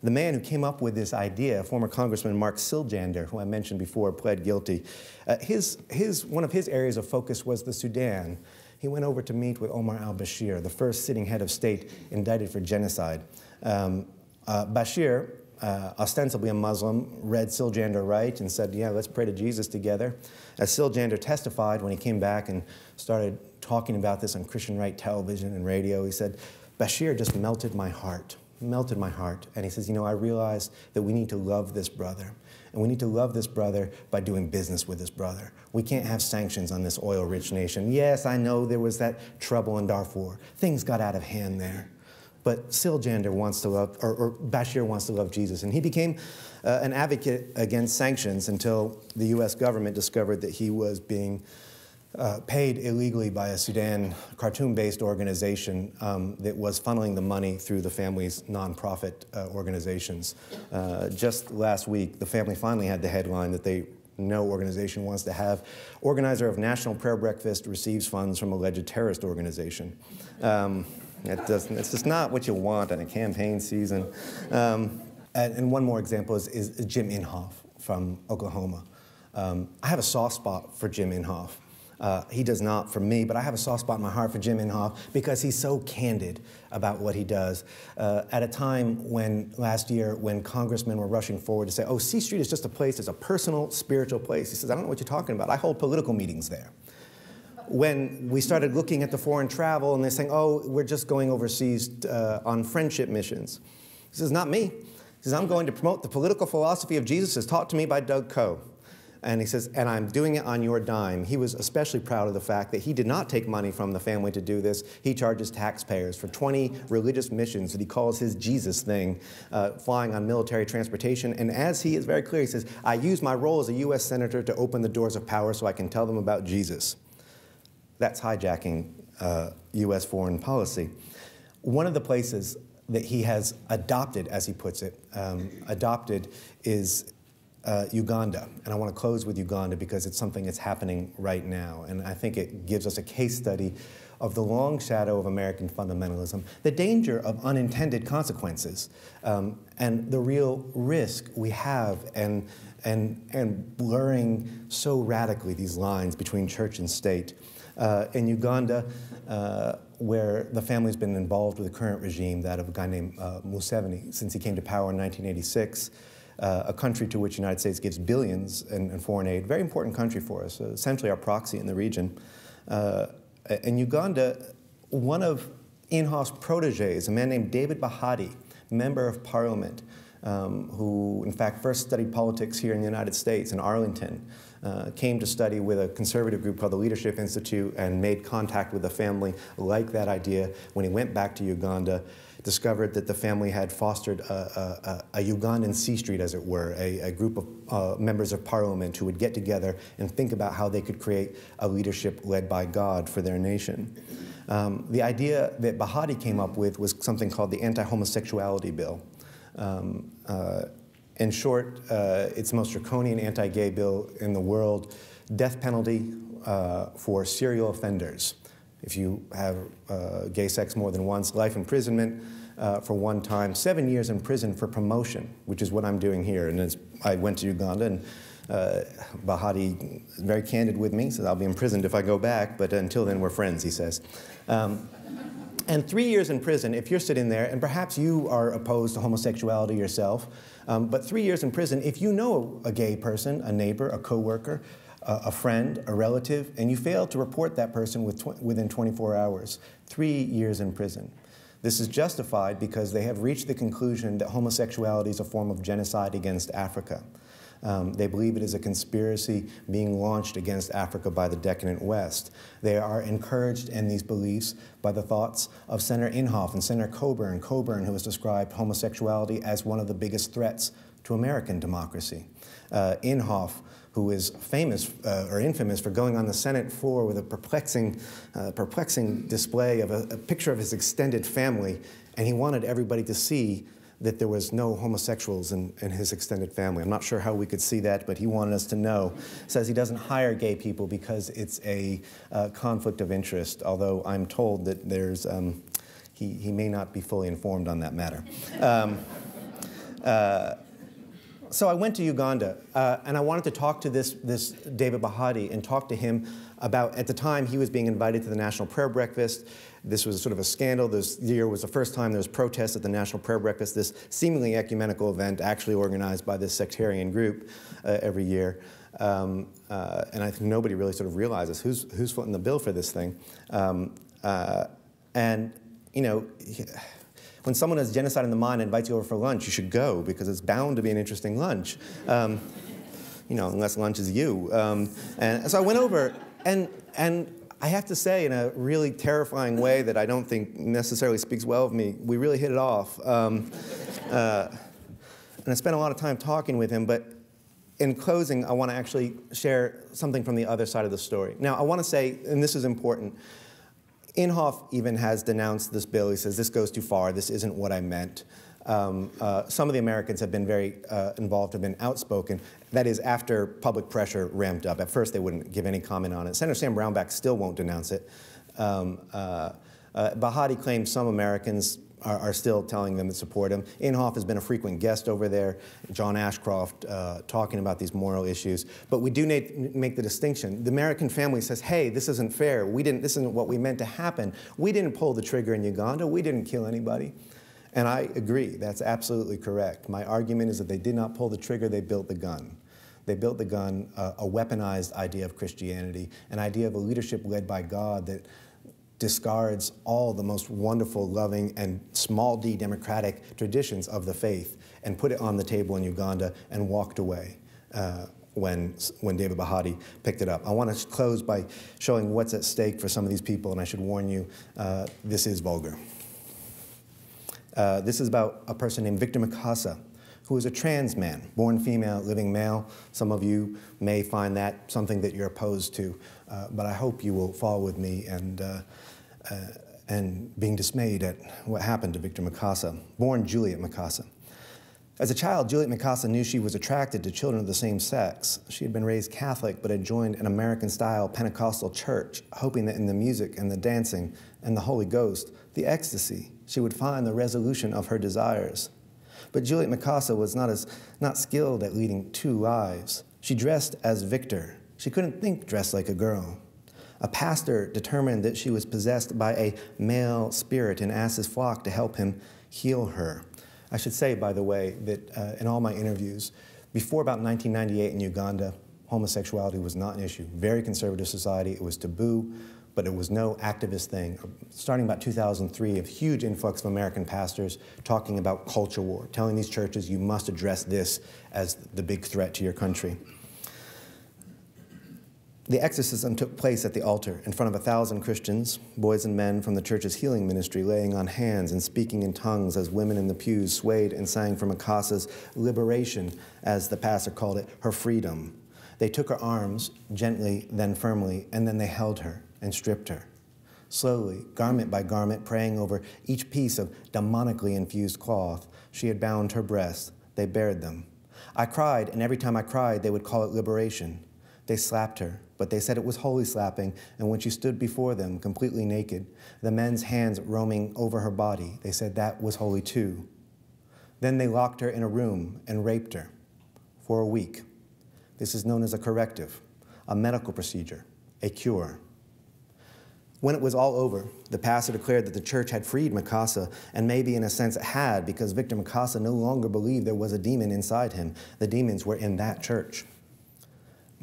[SPEAKER 1] The man who came up with this idea, former Congressman Mark Siljander, who I mentioned before, pled guilty. Uh, his, his, one of his areas of focus was the Sudan. He went over to meet with Omar al Bashir, the first sitting head of state indicted for genocide. Um, uh, Bashir, uh, ostensibly a Muslim, read Siljander right and said, Yeah, let's pray to Jesus together. As Siljander testified when he came back and started talking about this on Christian right television and radio, he said, Bashir just melted my heart melted my heart. And he says, You know, I realized that we need to love this brother. And we need to love this brother by doing business with this brother. We can't have sanctions on this oil rich nation. Yes, I know there was that trouble in Darfur. Things got out of hand there. But Siljander wants to love, or, or Bashir wants to love Jesus. And he became uh, an advocate against sanctions until the US government discovered that he was being uh, paid illegally by a Sudan Khartoum based organization um, that was funneling the money through the family's nonprofit uh, organizations. Uh, just last week, the family finally had the headline that they no organization wants to have. Organizer of National Prayer Breakfast receives funds from alleged terrorist organization. Um, it doesn't, it's just not what you want in a campaign season. Um, and, and, one more example is, is, Jim Inhofe from Oklahoma. Um, I have a soft spot for Jim Inhofe. Uh, he does not for me, but I have a soft spot in my heart for Jim Inhofe because he's so candid about what he does. Uh, at a time when last year, when congressmen were rushing forward to say, oh, C Street is just a place, it's a personal, spiritual place. He says, I don't know what you're talking about. I hold political meetings there. When we started looking at the foreign travel and they're saying, oh, we're just going overseas uh, on friendship missions. He says, not me. He says, I'm going to promote the political philosophy of Jesus as taught to me by Doug Coe. And he says, and I'm doing it on your dime. He was especially proud of the fact that he did not take money from the family to do this. He charges taxpayers for 20 religious missions that he calls his Jesus thing, uh, flying on military transportation. And as he is very clear, he says, I use my role as a U.S. Senator to open the doors of power so I can tell them about Jesus. That's hijacking uh, U.S. foreign policy. One of the places that he has adopted, as he puts it, um, adopted is uh, Uganda. And I want to close with Uganda because it's something that's happening right now. And I think it gives us a case study of the long shadow of American fundamentalism, the danger of unintended consequences, um, and the real risk we have and, and, and blurring so radically these lines between church and state. Uh, in Uganda, uh, where the family's been involved with the current regime, that of a guy named uh, Museveni, since he came to power in 1986 uh, a country to which the United States gives billions in, in foreign aid, very important country for us, uh, essentially our proxy in the region. Uh, in Uganda, one of Inhofe's proteges, a man named David Bahati, member of parliament, um, who in fact first studied politics here in the United States in Arlington, uh, came to study with a conservative group called the Leadership Institute and made contact with a family like that idea when he went back to Uganda discovered that the family had fostered a, a, a Ugandan C Street, as it were, a, a group of uh, members of parliament who would get together and think about how they could create a leadership led by God for their nation. Um, the idea that Bahati came up with was something called the anti-homosexuality bill. Um, uh, in short, uh, it's the most draconian anti-gay bill in the world, death penalty uh, for serial offenders. If you have uh, gay sex more than once, life imprisonment uh, for one time, seven years in prison for promotion, which is what I'm doing here. And I went to Uganda, and uh, Bahati is very candid with me, says I'll be imprisoned if I go back, but until then we're friends, he says. Um, and three years in prison, if you're sitting there, and perhaps you are opposed to homosexuality yourself, um, but three years in prison, if you know a gay person, a neighbor, a coworker, a friend, a relative, and you fail to report that person within 24 hours, three years in prison. This is justified because they have reached the conclusion that homosexuality is a form of genocide against Africa. Um, they believe it is a conspiracy being launched against Africa by the decadent West. They are encouraged in these beliefs by the thoughts of Senator Inhofe and Senator Coburn, Coburn, who has described homosexuality as one of the biggest threats to American democracy. Uh, Inhofe who is famous uh, or infamous for going on the Senate floor with a perplexing, uh, perplexing display of a, a, picture of his extended family, and he wanted everybody to see that there was no homosexuals in, in his extended family. I'm not sure how we could see that, but he wanted us to know. Says he doesn't hire gay people because it's a uh, conflict of interest, although I'm told that there's, um, he, he may not be fully informed on that matter. Um, uh, so I went to Uganda uh, and I wanted to talk to this, this David Bahati and talk to him about, at the time, he was being invited to the National Prayer Breakfast. This was sort of a scandal. This year was the first time there was protests at the National Prayer Breakfast, this seemingly ecumenical event actually organized by this sectarian group uh, every year. Um, uh, and I think nobody really sort of realizes who's, who's footing the bill for this thing. Um, uh, and, you know, when someone has genocide in the mind and invites you over for lunch, you should go because it's bound to be an interesting lunch. Um, you know, unless lunch is you. Um, and so I went over, and, and I have to say, in a really terrifying way that I don't think necessarily speaks well of me, we really hit it off. Um, uh, and I spent a lot of time talking with him, but in closing, I want to actually share something from the other side of the story. Now, I want to say, and this is important, Inhofe even has denounced this bill. He says, this goes too far, this isn't what I meant. Um, uh, some of the Americans have been very uh, involved, have been outspoken. That is, after public pressure ramped up. At first, they wouldn't give any comment on it. Senator Sam Brownback still won't denounce it. Um, uh, uh Bahati claims some Americans are, are, still telling them to support him. Inhofe has been a frequent guest over there, John Ashcroft, uh, talking about these moral issues. But we do make the distinction. The American family says, hey, this isn't fair. We didn't, this isn't what we meant to happen. We didn't pull the trigger in Uganda. We didn't kill anybody. And I agree, that's absolutely correct. My argument is that they did not pull the trigger, they built the gun. They built the gun, uh, a weaponized idea of Christianity, an idea of a leadership led by God that discards all the most wonderful, loving, and small d democratic traditions of the faith and put it on the table in Uganda and walked away. Uh, when, when David Bahati picked it up. I want to close by showing what's at stake for some of these people, and I should warn you, uh, this is vulgar. Uh, this is about a person named Victor Mukasa, who is a trans man, born female, living male. Some of you may find that something that you're opposed to, uh, but I hope you will fall with me and uh, and being dismayed at what happened to Victor Mukasa, born Juliet Mukasa. As a child, Juliet Mukasa knew she was attracted to children of the same sex. She had been raised Catholic but had joined an American style Pentecostal church, hoping that in the music and the dancing and the Holy Ghost, the ecstasy, she would find the resolution of her desires. But Juliet Mukasa was not, as, not skilled at leading two lives. She dressed as Victor. She couldn't think dressed like a girl. A pastor determined that she was possessed by a male spirit and asked his flock to help him heal her. I should say, by the way, that uh, in all my interviews, before about 1998 in Uganda, homosexuality was not an issue. Very conservative society, it was taboo, but it was no activist thing. Starting about 2003, a huge influx of American pastors talking about culture war, telling these churches you must address this as the big threat to your country. The exorcism took place at the altar in front of a thousand Christians, boys and men from the church's healing ministry, laying on hands and speaking in tongues as women in the pews swayed and sang for Mukasa's liberation, as the pastor called it, her freedom. They took her arms, gently, then firmly, and then they held her and stripped her. Slowly, garment by garment, praying over each piece of demonically infused cloth, she had bound her breasts. They bared them. I cried, and every time I cried, they would call it liberation. They slapped her, but they said it was holy slapping, and when she stood before them, completely naked, the men's hands roaming over her body, they said that was holy too. Then they locked her in a room and raped her for a week. This is known as a corrective, a medical procedure, a cure. When it was all over, the pastor declared that the church had freed Mukasa, and maybe in a sense it had, because Victor Mukasa no longer believed there was a demon inside him. The demons were in that church.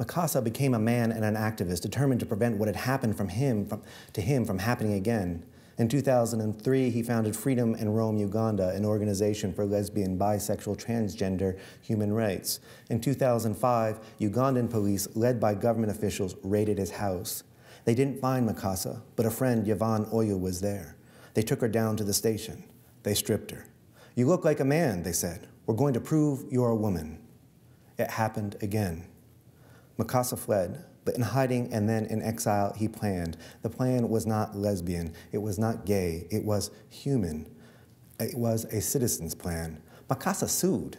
[SPEAKER 1] Mukasa became a man and an activist determined to prevent what had happened from him, from, to him from happening again. In 2003, he founded Freedom and Roam, Uganda, an organization for lesbian, bisexual, transgender human rights. In 2005, Ugandan police, led by government officials, raided his house. They didn't find Mukasa, but a friend, Yvonne Oyo, was there. They took her down to the station. They stripped her. You look like a man, they said. We're going to prove you're a woman. It happened again. Mukasa fled, but in hiding and then in exile, he planned. The plan was not lesbian, it was not gay, it was human. It was a citizen's plan. Mukasa sued,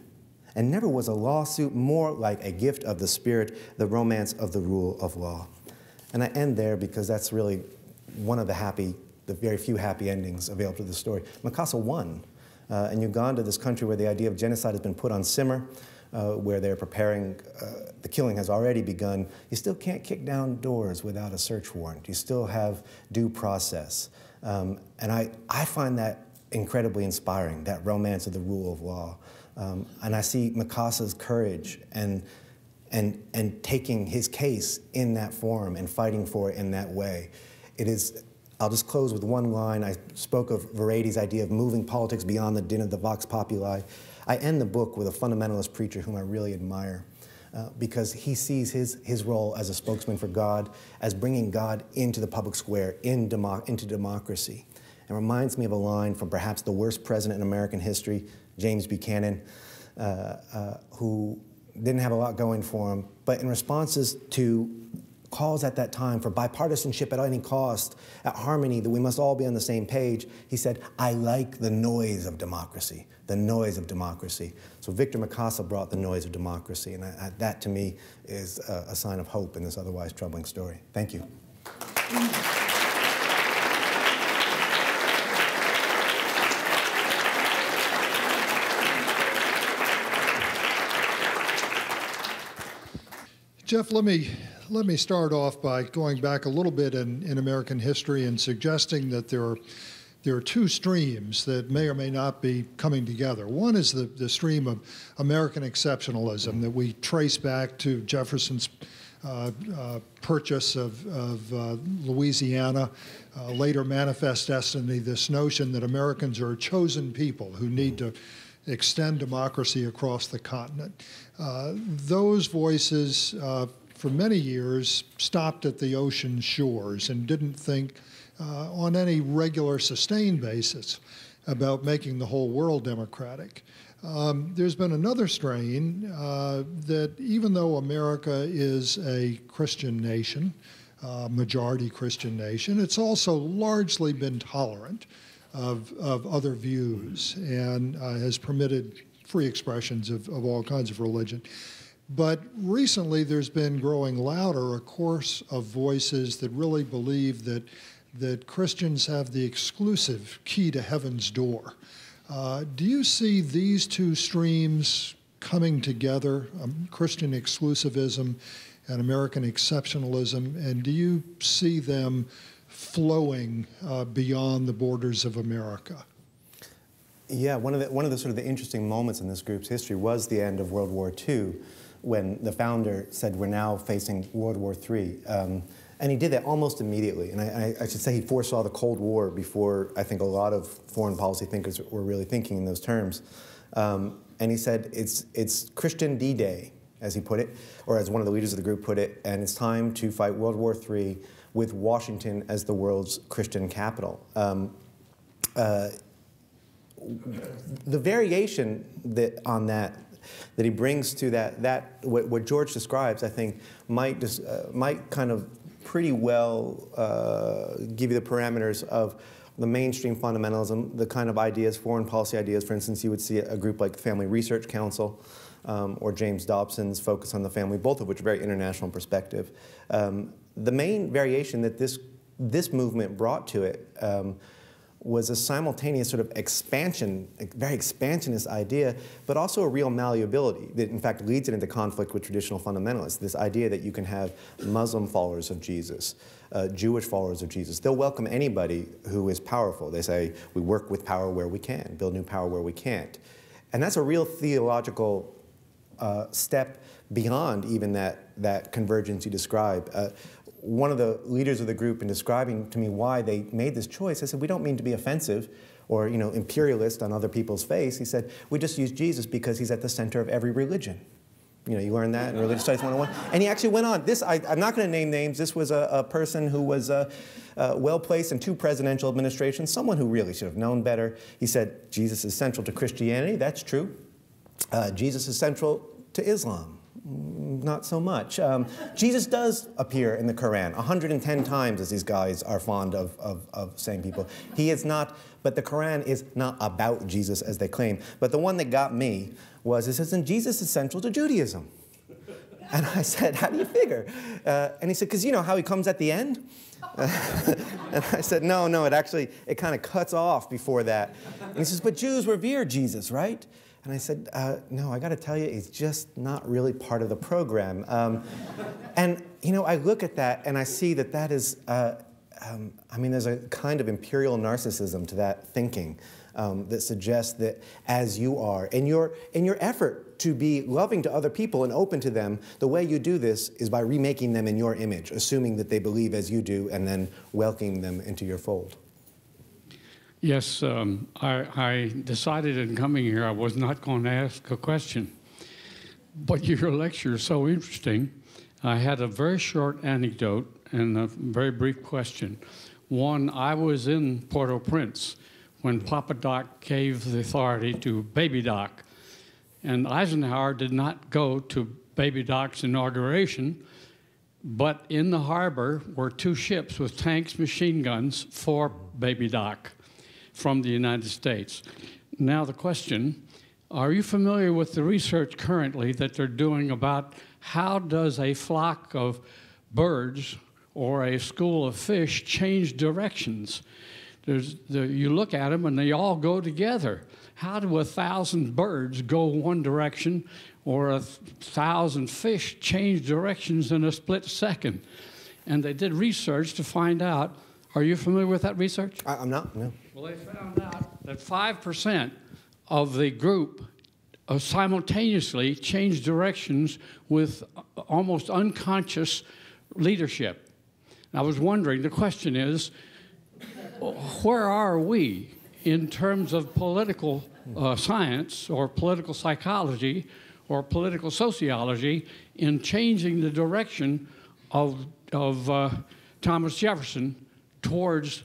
[SPEAKER 1] and never was a lawsuit more like a gift of the spirit, the romance of the rule of law. And I end there because that's really one of the happy, the very few happy endings available to the story. Mukasa won. Uh, in Uganda, this country where the idea of genocide has been put on simmer, uh, where they're preparing, uh, the killing has already begun, you still can't kick down doors without a search warrant. You still have due process. Um, and I, I find that incredibly inspiring, that romance of the rule of law. Um, and I see Mukasa's courage and, and, and taking his case in that form and fighting for it in that way. It is, I'll just close with one line. I spoke of Vereide's idea of moving politics beyond the din of the vox populi. I end the book with a fundamentalist preacher whom I really admire. Uh, because he sees his, his role as a spokesman for God as bringing God into the public square, in demo into democracy. It reminds me of a line from perhaps the worst president in American history, James Buchanan, uh, uh, who didn't have a lot going for him, but in responses to calls at that time for bipartisanship at any cost, at harmony, that we must all be on the same page, he said, I like the noise of democracy, the noise of democracy. So Victor Mukasa brought the noise of democracy, and I, I, that to me is a, a sign of hope in this otherwise troubling story. Thank you.
[SPEAKER 2] Jeff, let me let me start off by going back a little bit in, in American history and suggesting that there are there are two streams that may or may not be coming together. One is the, the stream of American exceptionalism that we trace back to Jefferson's uh, uh, purchase of, of uh, Louisiana, uh, later Manifest Destiny, this notion that Americans are a chosen people who need to extend democracy across the continent. Uh, those voices uh, for many years stopped at the ocean shores and didn't think uh, on any regular, sustained basis about making the whole world democratic. Um, there's been another strain uh, that even though America is a Christian nation, uh, majority Christian nation, it's also largely been tolerant of, of other views and uh, has permitted free expressions of, of all kinds of religion. But recently, there's been growing louder a chorus of voices that really believe that, that Christians have the exclusive key to heaven's door. Uh, do you see these two streams coming together, um, Christian exclusivism and American exceptionalism, and do you see them flowing uh, beyond the borders of America?
[SPEAKER 1] Yeah, one of, the, one of the sort of the interesting moments in this group's history was the end of World War II when the founder said we're now facing World War III. Um, and he did that almost immediately. And I, I, should say he foresaw the Cold War before I think a lot of foreign policy thinkers were really thinking in those terms. Um, and he said it's, it's Christian D-Day, as he put it, or as one of the leaders of the group put it, and it's time to fight World War III with Washington as the world's Christian capital. Um, uh, the variation that on that that he brings to that, that what, what George describes, I think, might, just, uh, might kind of pretty well uh, give you the parameters of the mainstream fundamentalism, the kind of ideas, foreign policy ideas. For instance, you would see a group like the Family Research Council um, or James Dobson's focus on the family, both of which are very international perspective. Um, the main variation that this, this movement brought to it um, was a simultaneous sort of expansion, a very expansionist idea, but also a real malleability that in fact leads it into conflict with traditional fundamentalists. This idea that you can have Muslim followers of Jesus, uh, Jewish followers of Jesus. They'll welcome anybody who is powerful. They say, we work with power where we can, build new power where we can't. And that's a real theological uh, step beyond even that, that convergence you describe. Uh, one of the leaders of the group in describing to me why they made this choice, I said, we don't mean to be offensive or you know, imperialist on other people's face. He said, we just use Jesus because he's at the center of every religion. You know, you learn that in Religious Studies 101. And he actually went on. This, I, am not going to name names. This was a, a person who was uh, uh, well placed in two presidential administrations, someone who really should have known better. He said, Jesus is central to Christianity. That's true. Uh, Jesus is central to Islam not so much. Um, Jesus does appear in the Quran 110 times, as these guys are fond of, of, of, saying people. He is not, but the Quran is not about Jesus as they claim. But the one that got me was it says, and Jesus is central to Judaism. And I said, how do you figure? Uh, and he said, because you know how he comes at the end? and I said, no, no, it actually, it kind of cuts off before that. And he says, but Jews revere Jesus, right? And I said, uh, no, I got to tell you, it's just not really part of the program. Um, and, you know, I look at that and I see that that is, uh, um, I mean, there's a kind of imperial narcissism to that thinking um, that suggests that as you are, in your, in your effort to be loving to other people and open to them, the way you do this is by remaking them in your image, assuming that they believe as you do, and then welcoming them into your fold.
[SPEAKER 3] Yes, um, I, I, decided in coming here I was not going to ask a question. But your lecture is so interesting. I had a very short anecdote and a very brief question. One, I was in Port au Prince when Papa Doc gave the authority to Baby Doc And Eisenhower did not go to Baby Doc's inauguration, but in the harbor were two ships with tanks, machine guns for Baby Doc from the United States. Now, the question are you familiar with the research currently that they're doing about how does a flock of birds or a school of fish change directions? The, you look at them and they all go together. How do a thousand birds go one direction or a thousand fish change directions in a split second? And they did research to find out. Are you familiar with that research?
[SPEAKER 1] I, am not, no.
[SPEAKER 3] Well, they found out that 5% of the group uh, simultaneously changed directions with almost unconscious leadership. I was wondering, the question is, where are we in terms of political uh, science or political psychology or political sociology in changing the direction of, of uh, Thomas Jefferson towards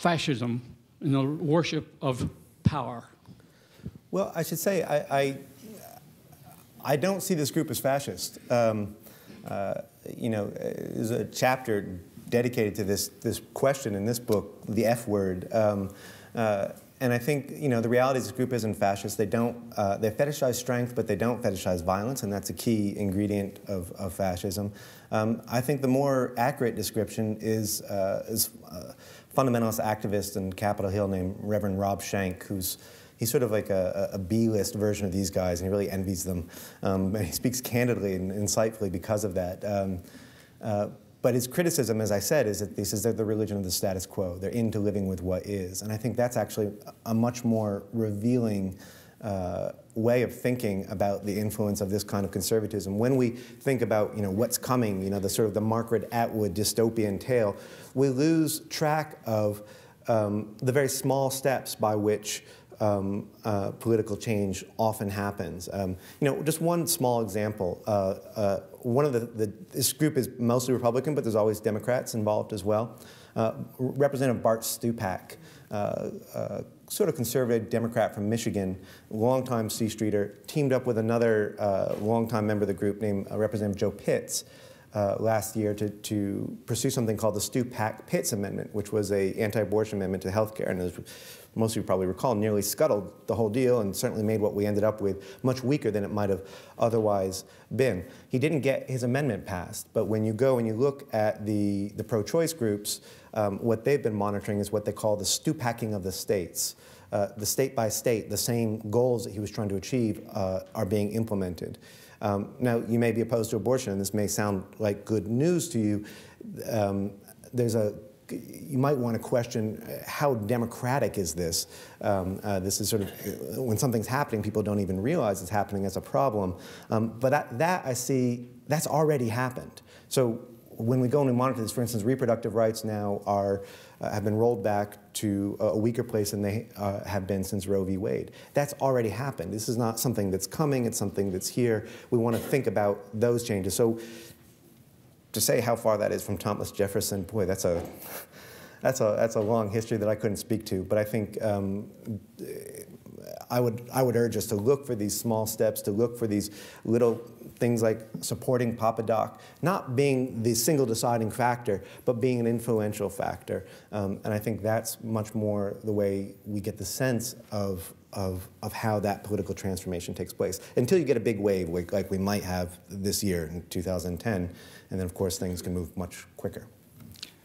[SPEAKER 3] fascism and the worship of power?
[SPEAKER 1] Well, I should say I, I, I don't see this group as fascist. Um, uh, you know, there's a chapter dedicated to this, this question in this book, the F word. Um, uh, and I think you know the reality is this group isn't fascist. They don't uh, they fetishize strength, but they don't fetishize violence, and that's a key ingredient of, of fascism. Um, I think the more accurate description is uh, is uh, fundamentalist activist in Capitol Hill named Reverend Rob Schenck, who's he's sort of like a, a B-list version of these guys, and he really envies them. Um, and he speaks candidly and insightfully because of that. Um, uh, but his criticism, as I said, is that this is the religion of the status quo. They're into living with what is. And I think that's actually a much more revealing uh, way of thinking about the influence of this kind of conservatism. When we think about you know, what's coming, you know, the sort of the Margaret Atwood dystopian tale, we lose track of um, the very small steps by which um, uh, political change often happens. Um, you know, just one small example. Uh, uh, one of the, the, this group is mostly Republican, but there's always Democrats involved as well. Uh, Representative Bart Stupak, uh, uh, sort of conservative Democrat from Michigan, longtime C Streeter, teamed up with another longtime member of the group named Representative Joe Pitts. Uh, last year to, to pursue something called the Stupak-Pitts Amendment, which was a anti-abortion amendment to health care. And as most of you probably recall, nearly scuttled the whole deal and certainly made what we ended up with much weaker than it might have otherwise been. He didn't get his amendment passed, but when you go and you look at the, the pro-choice groups, um, what they've been monitoring is what they call the Stupacking of the states. Uh, the state by state, the same goals that he was trying to achieve uh, are being implemented. Um, now, you may be opposed to abortion, and this may sound like good news to you. Um, there's a you might want to question uh, how democratic is this? Um, uh, this is sort of, uh, when something's happening, people don't even realize it's happening as a problem. Um, but that, that I see, that's already happened. So when we go and monitor this, for instance, reproductive rights now are, uh, have been rolled back to a weaker place than they uh, have been since Roe v. Wade. That's already happened. This is not something that's coming, it's something that's here. We want to think about those changes. So to say how far that is from Thomas Jefferson, boy, that's a that's a that's a long history that I couldn't speak to. But I think um, I would I would urge us to look for these small steps, to look for these little things like supporting Papa Doc, not being the single deciding factor, but being an influential factor. Um, and I think that's much more the way we get the sense of of, of how that political transformation takes place until you get a big wave like, like we might have this year in 2010 and then of course things can move much quicker.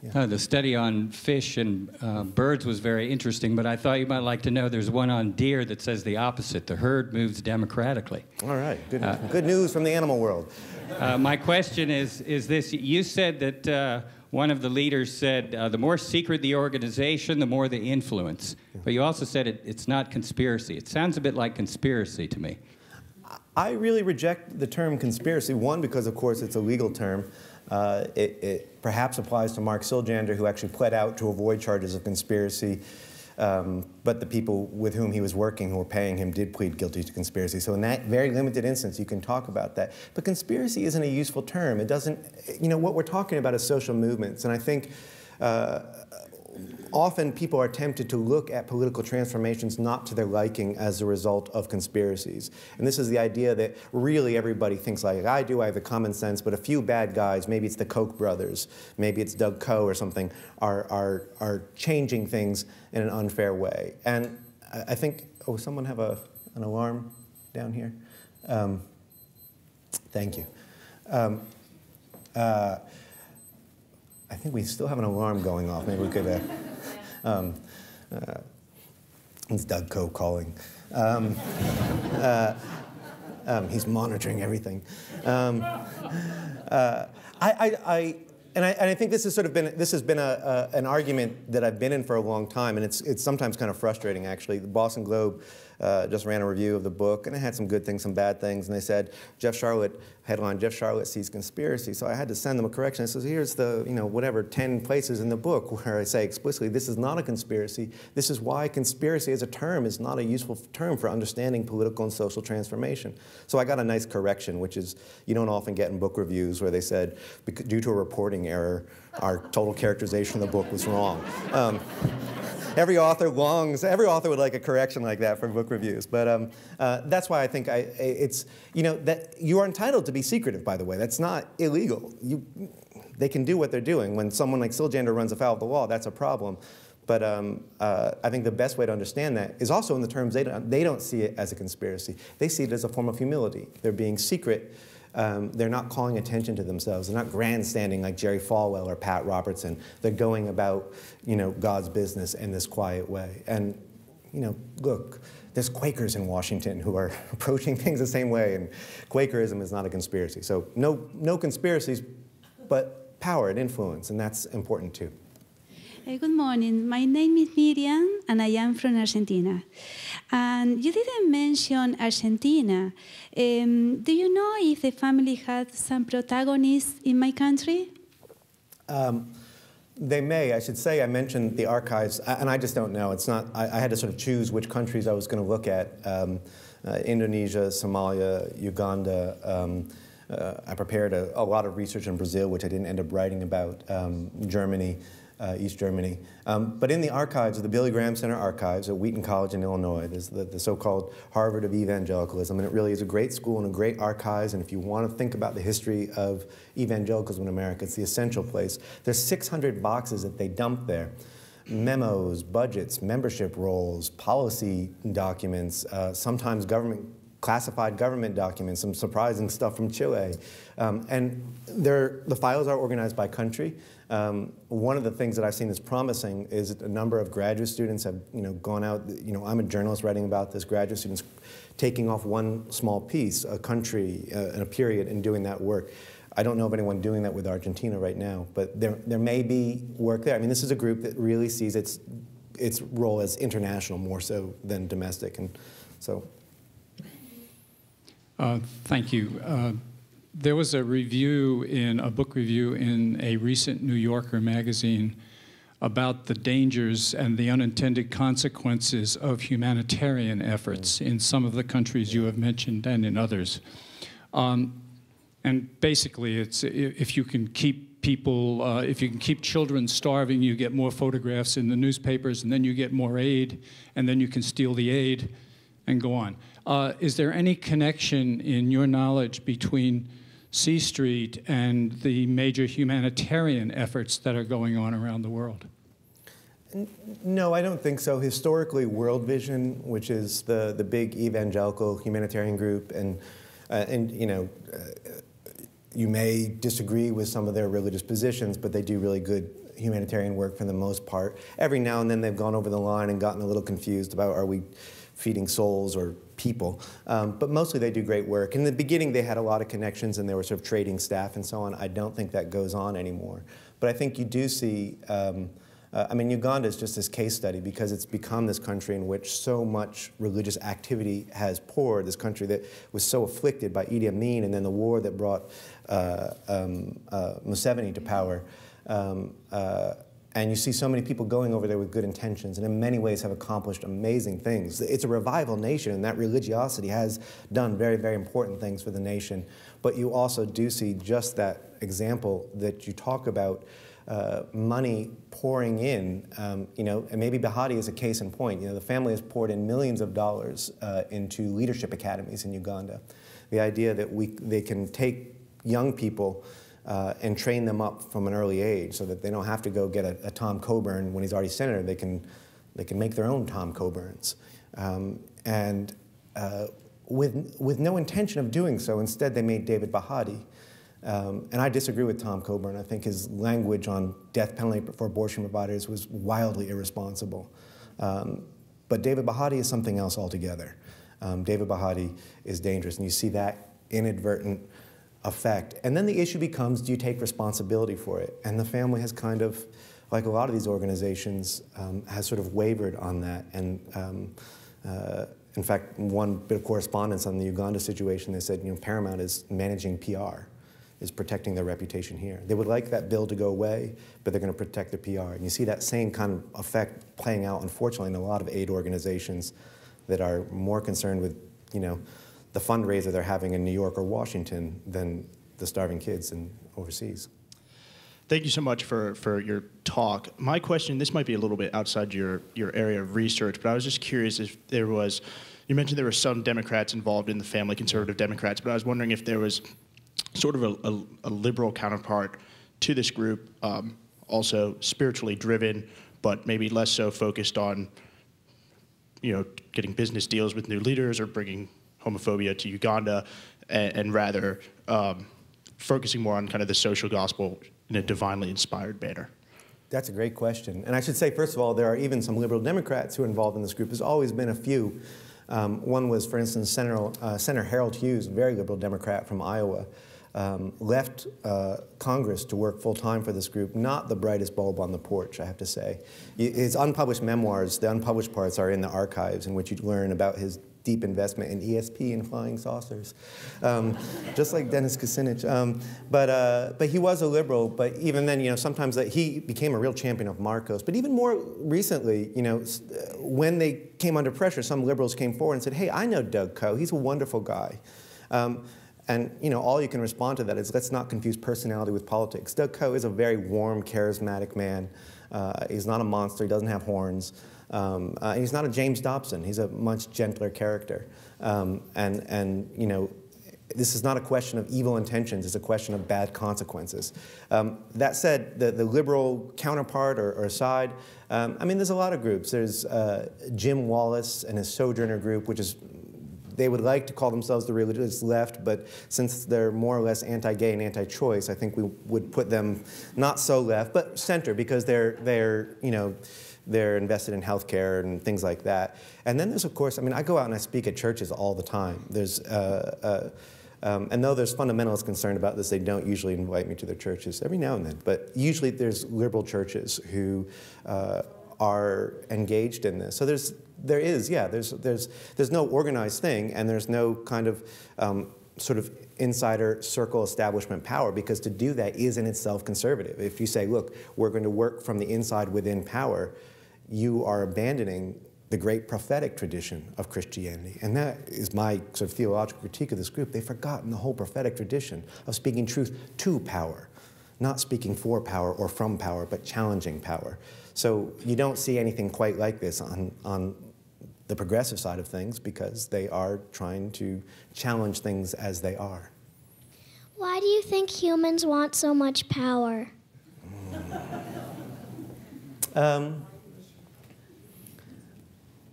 [SPEAKER 4] Yeah. Uh, the study on fish and uh, birds was very interesting, but I thought you might like to know there's one on deer that says the opposite. The herd moves democratically.
[SPEAKER 1] All right, good, uh, good news from the animal world.
[SPEAKER 4] Uh, my question is, is this, you said that uh, one of the leaders said uh, the more secret the organization, the more the influence. But you also said it, it's not conspiracy. It sounds a bit like conspiracy to me.
[SPEAKER 1] I really reject the term conspiracy, one, because of course it's a legal term. Uh, it, it, perhaps applies to Mark Siljander, who actually pled out to avoid charges of conspiracy. Um, but the people with whom he was working, who were paying him, did plead guilty to conspiracy. So in that very limited instance, you can talk about that. But conspiracy isn't a useful term. It doesn't, you know, what we're talking about is social movements. And I think uh, often people are tempted to look at political transformations not to their liking as a result of conspiracies. And this is the idea that really everybody thinks like I do, I have a common sense, but a few bad guys, maybe it's the Koch brothers, maybe it's Doug Coe or something, are, are, are changing things in an unfair way. And I think, oh, someone have a, an alarm down here? Um, thank you. Um, uh, I think we still have an alarm going off. Maybe we could. Uh, um, uh, it's Doug Coe calling. Um, uh, um, he's monitoring everything. Um, uh, I, I, I, and I, and I, think this has sort of been this has been a, a, an argument that I've been in for a long time, and it's it's sometimes kind of frustrating actually. The Boston Globe uh, just ran a review of the book, and it had some good things, some bad things. And they said Jeff Sharlet, headline: Jeff Sharlet sees conspiracy. So I had to send them a correction. I says, here's the you know whatever ten places in the book where I say explicitly this is not a conspiracy. This is why conspiracy as a term is not a useful term for understanding political and social transformation. So I got a nice correction, which is you don't often get in book reviews where they said due to a reporting error, our total characterization of the book was wrong. Um, every author longs, every author would like a correction like that for book reviews. But um, uh, that's why I think I, it's, you know, that you are entitled to be secretive, by the way. That's not illegal. You, they can do what they're doing. When someone like Siljander runs afoul of the law, that's a problem. But um, uh, I think the best way to understand that is also in the terms they don't, they don't see it as a conspiracy. They see it as a form of humility. They're being secret um, they're not calling attention to themselves. They're not grandstanding like Jerry Falwell or Pat Robertson. They're going about, you know, God's business in this quiet way. And, you know, look, there's Quakers in Washington who are approaching things the same way, and Quakerism is not a conspiracy. So no, no conspiracies, but power and influence, and that's important too.
[SPEAKER 5] Hey, good morning. My name is Miriam, and I am from Argentina. And you didn't mention Argentina. Um, do you know if the family had some protagonists in my country?
[SPEAKER 1] Um, they may. I should say I mentioned the archives, and I just don't know. It's not. I, I had to sort of choose which countries I was going to look at: um, uh, Indonesia, Somalia, Uganda. Um, uh, I prepared a, a, lot of research in Brazil, which I didn't end up writing about. Um, Germany uh, East Germany. Um, but in the archives of the Billy Graham Center archives at Wheaton College in Illinois, there's the, the so-called Harvard of evangelicalism, and it really is a great school and a great archives, and if you want to think about the history of evangelicalism in America, it's the essential place. There's 600 boxes that they dump there. Memos, budgets, membership rolls, policy documents, uh, sometimes government classified government documents, some surprising stuff from Chile. Um, and the files are organized by country. Um, one of the things that I've seen is promising is a number of graduate students have you know, gone out, you know, I'm a journalist writing about this, graduate students taking off one small piece, a country, uh, and a period, and doing that work. I don't know of anyone doing that with Argentina right now, but there, there may be work there. I mean, this is a group that really sees its, its role as international more so than domestic, and so.
[SPEAKER 3] Uh, thank you. Uh, there was a review in a book review in a recent New Yorker magazine about the dangers and the unintended consequences of humanitarian efforts in some of the countries you have mentioned and in others. Um, and basically, it's if you can keep people, uh, if you can keep children starving, you get more photographs in the newspapers, and then you get more aid, and then you can steal the aid, and go on. Uh, is there any connection in your knowledge between C Street and the major humanitarian efforts that are going on around the world?
[SPEAKER 1] No, I don't think so. Historically, World Vision, which is the, the big evangelical humanitarian group, and, uh, and you know, uh, you may disagree with some of their religious positions, but they do really good humanitarian work for the most part. Every now and then they've gone over the line and gotten a little confused about are we feeding souls or people. Um, but mostly they do great work. In the beginning, they had a lot of connections and they were sort of trading staff and so on. I don't think that goes on anymore. But I think you do see, um, uh, I mean, Uganda is just this case study because it's become this country in which so much religious activity has poured, this country that was so afflicted by Idi Amin and then the war that brought uh, um, uh, Museveni to power. Um, uh, and you see so many people going over there with good intentions and in many ways have accomplished amazing things. It's a revival nation, and that religiosity has done very, very important things for the nation. But you also do see just that example that you talk about uh, money pouring in. Um, you know, and maybe Bahati is a case in point. You know, the family has poured in millions of dollars uh, into leadership academies in Uganda. The idea that we, they can take young people uh, and train them up from an early age so that they don't have to go get a, a Tom Coburn when he's already senator. They can, they can make their own Tom Coburns. Um, and uh, with, with no intention of doing so, instead they made David Bahati. Um, and I disagree with Tom Coburn. I think his language on death penalty for abortion providers was wildly irresponsible. Um, but David Bahati is something else altogether. Um, David Bahati is dangerous, and you see that inadvertent effect. And then the issue becomes do you take responsibility for it? And the family has kind of, like a lot of these organizations, um, has sort of wavered on that. And um, uh, in fact, one bit of correspondence on the Uganda situation, they said, you know, Paramount is managing PR, is protecting their reputation here. They would like that bill to go away, but they're going to protect their PR. And you see that same kind of effect playing out, unfortunately, in a lot of aid organizations that are more concerned with, you know, the fundraiser they're having in New York or Washington than the starving kids in overseas.
[SPEAKER 6] Thank you so much for, for your talk. My question, this might be a little bit outside your, your area of research, but I was just curious if there was, you mentioned there were some Democrats involved in the family, conservative Democrats, but I was wondering if there was sort of a, a, a liberal counterpart to this group, um, also spiritually driven, but maybe less so focused on, you know, getting business deals with new leaders or bringing homophobia to Uganda, and, and rather um, focusing more on kind of the social gospel in a divinely inspired manner?
[SPEAKER 1] That's a great question. And I should say, first of all, there are even some liberal Democrats who are involved in this group. There's always been a few. Um, one was, for instance, Senator, uh, Senator Harold Hughes, a very liberal Democrat from Iowa, um, left uh, Congress to work full time for this group. Not the brightest bulb on the porch, I have to say. His unpublished memoirs, the unpublished parts, are in the archives in which you learn about his deep investment in ESP and flying saucers, um, just like Dennis Kucinich. Um, but, uh, but he was a liberal, but even then, you know, sometimes that he became a real champion of Marcos. But even more recently, you know, when they came under pressure, some liberals came forward and said, hey, I know Doug Coe. He's a wonderful guy. Um, and you know, all you can respond to that is let's not confuse personality with politics. Doug Coe is a very warm, charismatic man. Uh, he's not a monster. He doesn't have horns. Um, uh, he's not a James Dobson. He's a much gentler character. Um, and, and, you know, this is not a question of evil intentions, it's a question of bad consequences. Um, that said, the, the liberal counterpart or, or side, um, I mean, there's a lot of groups. There's uh, Jim Wallis and his Sojourner group, which is they would like to call themselves the religious left, but since they're more or less anti-gay and anti-choice, I think we would put them not so left, but center because they're they're you know they're invested in healthcare and things like that. And then there's, of course, I mean, I go out and I speak at churches all the time. There's, uh, uh, um, and though there's fundamentalists concerned about this, they don't usually invite me to their churches every now and then. But usually there's liberal churches who uh, are engaged in this. So there's, there is, yeah, there's, there's, there's no organized thing, and there's no kind of um, sort of insider circle establishment power because to do that is in itself conservative. If you say, look, we're going to work from the inside within power, you are abandoning the great prophetic tradition of Christianity. And that is my sort of theological critique of this group. They've forgotten the whole prophetic tradition of speaking truth to power, not speaking for power or from power, but challenging power. So you don't see anything quite like this on, on the progressive side of things because they are trying to challenge things as they are.
[SPEAKER 7] Why do you think humans want so much power?
[SPEAKER 1] Um,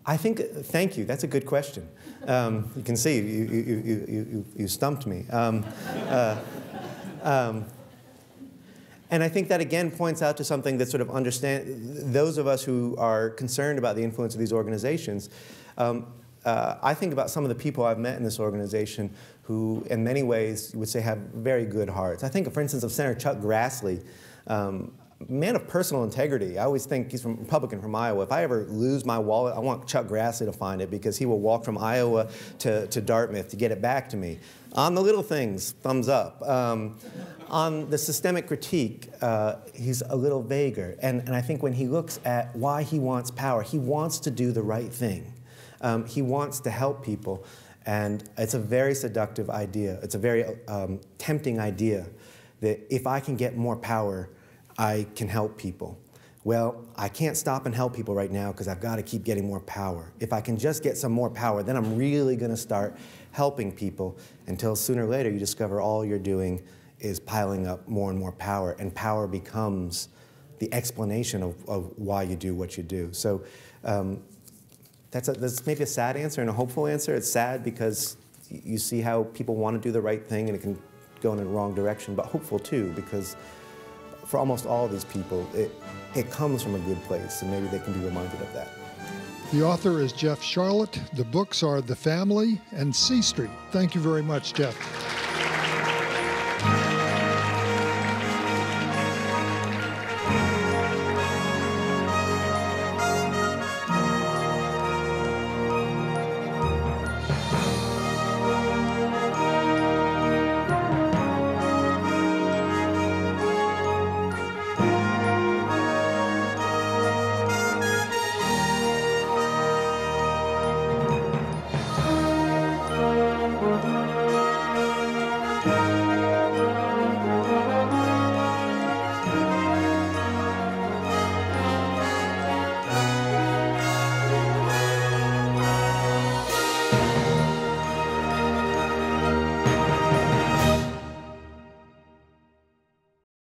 [SPEAKER 1] I think, thank you, that's a good question. Um, you can see, you, you, you, you, you stumped me. Um, uh, um, and I think that again points out to something that sort of understand, those of us who are concerned about the influence of these organizations, um, uh, I think about some of the people I've met in this organization who, in many ways, would say have very good hearts. I think, for instance, of Senator Chuck Grassley, um, man of personal integrity. I always think he's from Republican from Iowa. If I ever lose my wallet, I want Chuck Grassley to find it because he will walk from Iowa to, to Dartmouth to get it back to me. On the little things, thumbs up. Um, on the systemic critique, uh, he's a little vaguer. And, and I think when he looks at why he wants power, he wants to do the right thing. Um, he wants to help people. And it's a very seductive idea. It's a very um, tempting idea that if I can get more power, I can help people. Well, I can't stop and help people right now because I've got to keep getting more power. If I can just get some more power, then I'm really going to start helping people until sooner or later you discover all you're doing is piling up more and more power, and power becomes the explanation of, of why you do what you do. So um, that's, a, that's maybe a sad answer and a hopeful answer. It's sad because you see how people want to do the right thing and it can go in the wrong direction, but hopeful too because for almost all of these people, it, it comes from a good place and maybe they can be reminded of that.
[SPEAKER 2] The author is Jeff Sharlet. The books are The Family and C Street. Thank you very much, Jeff.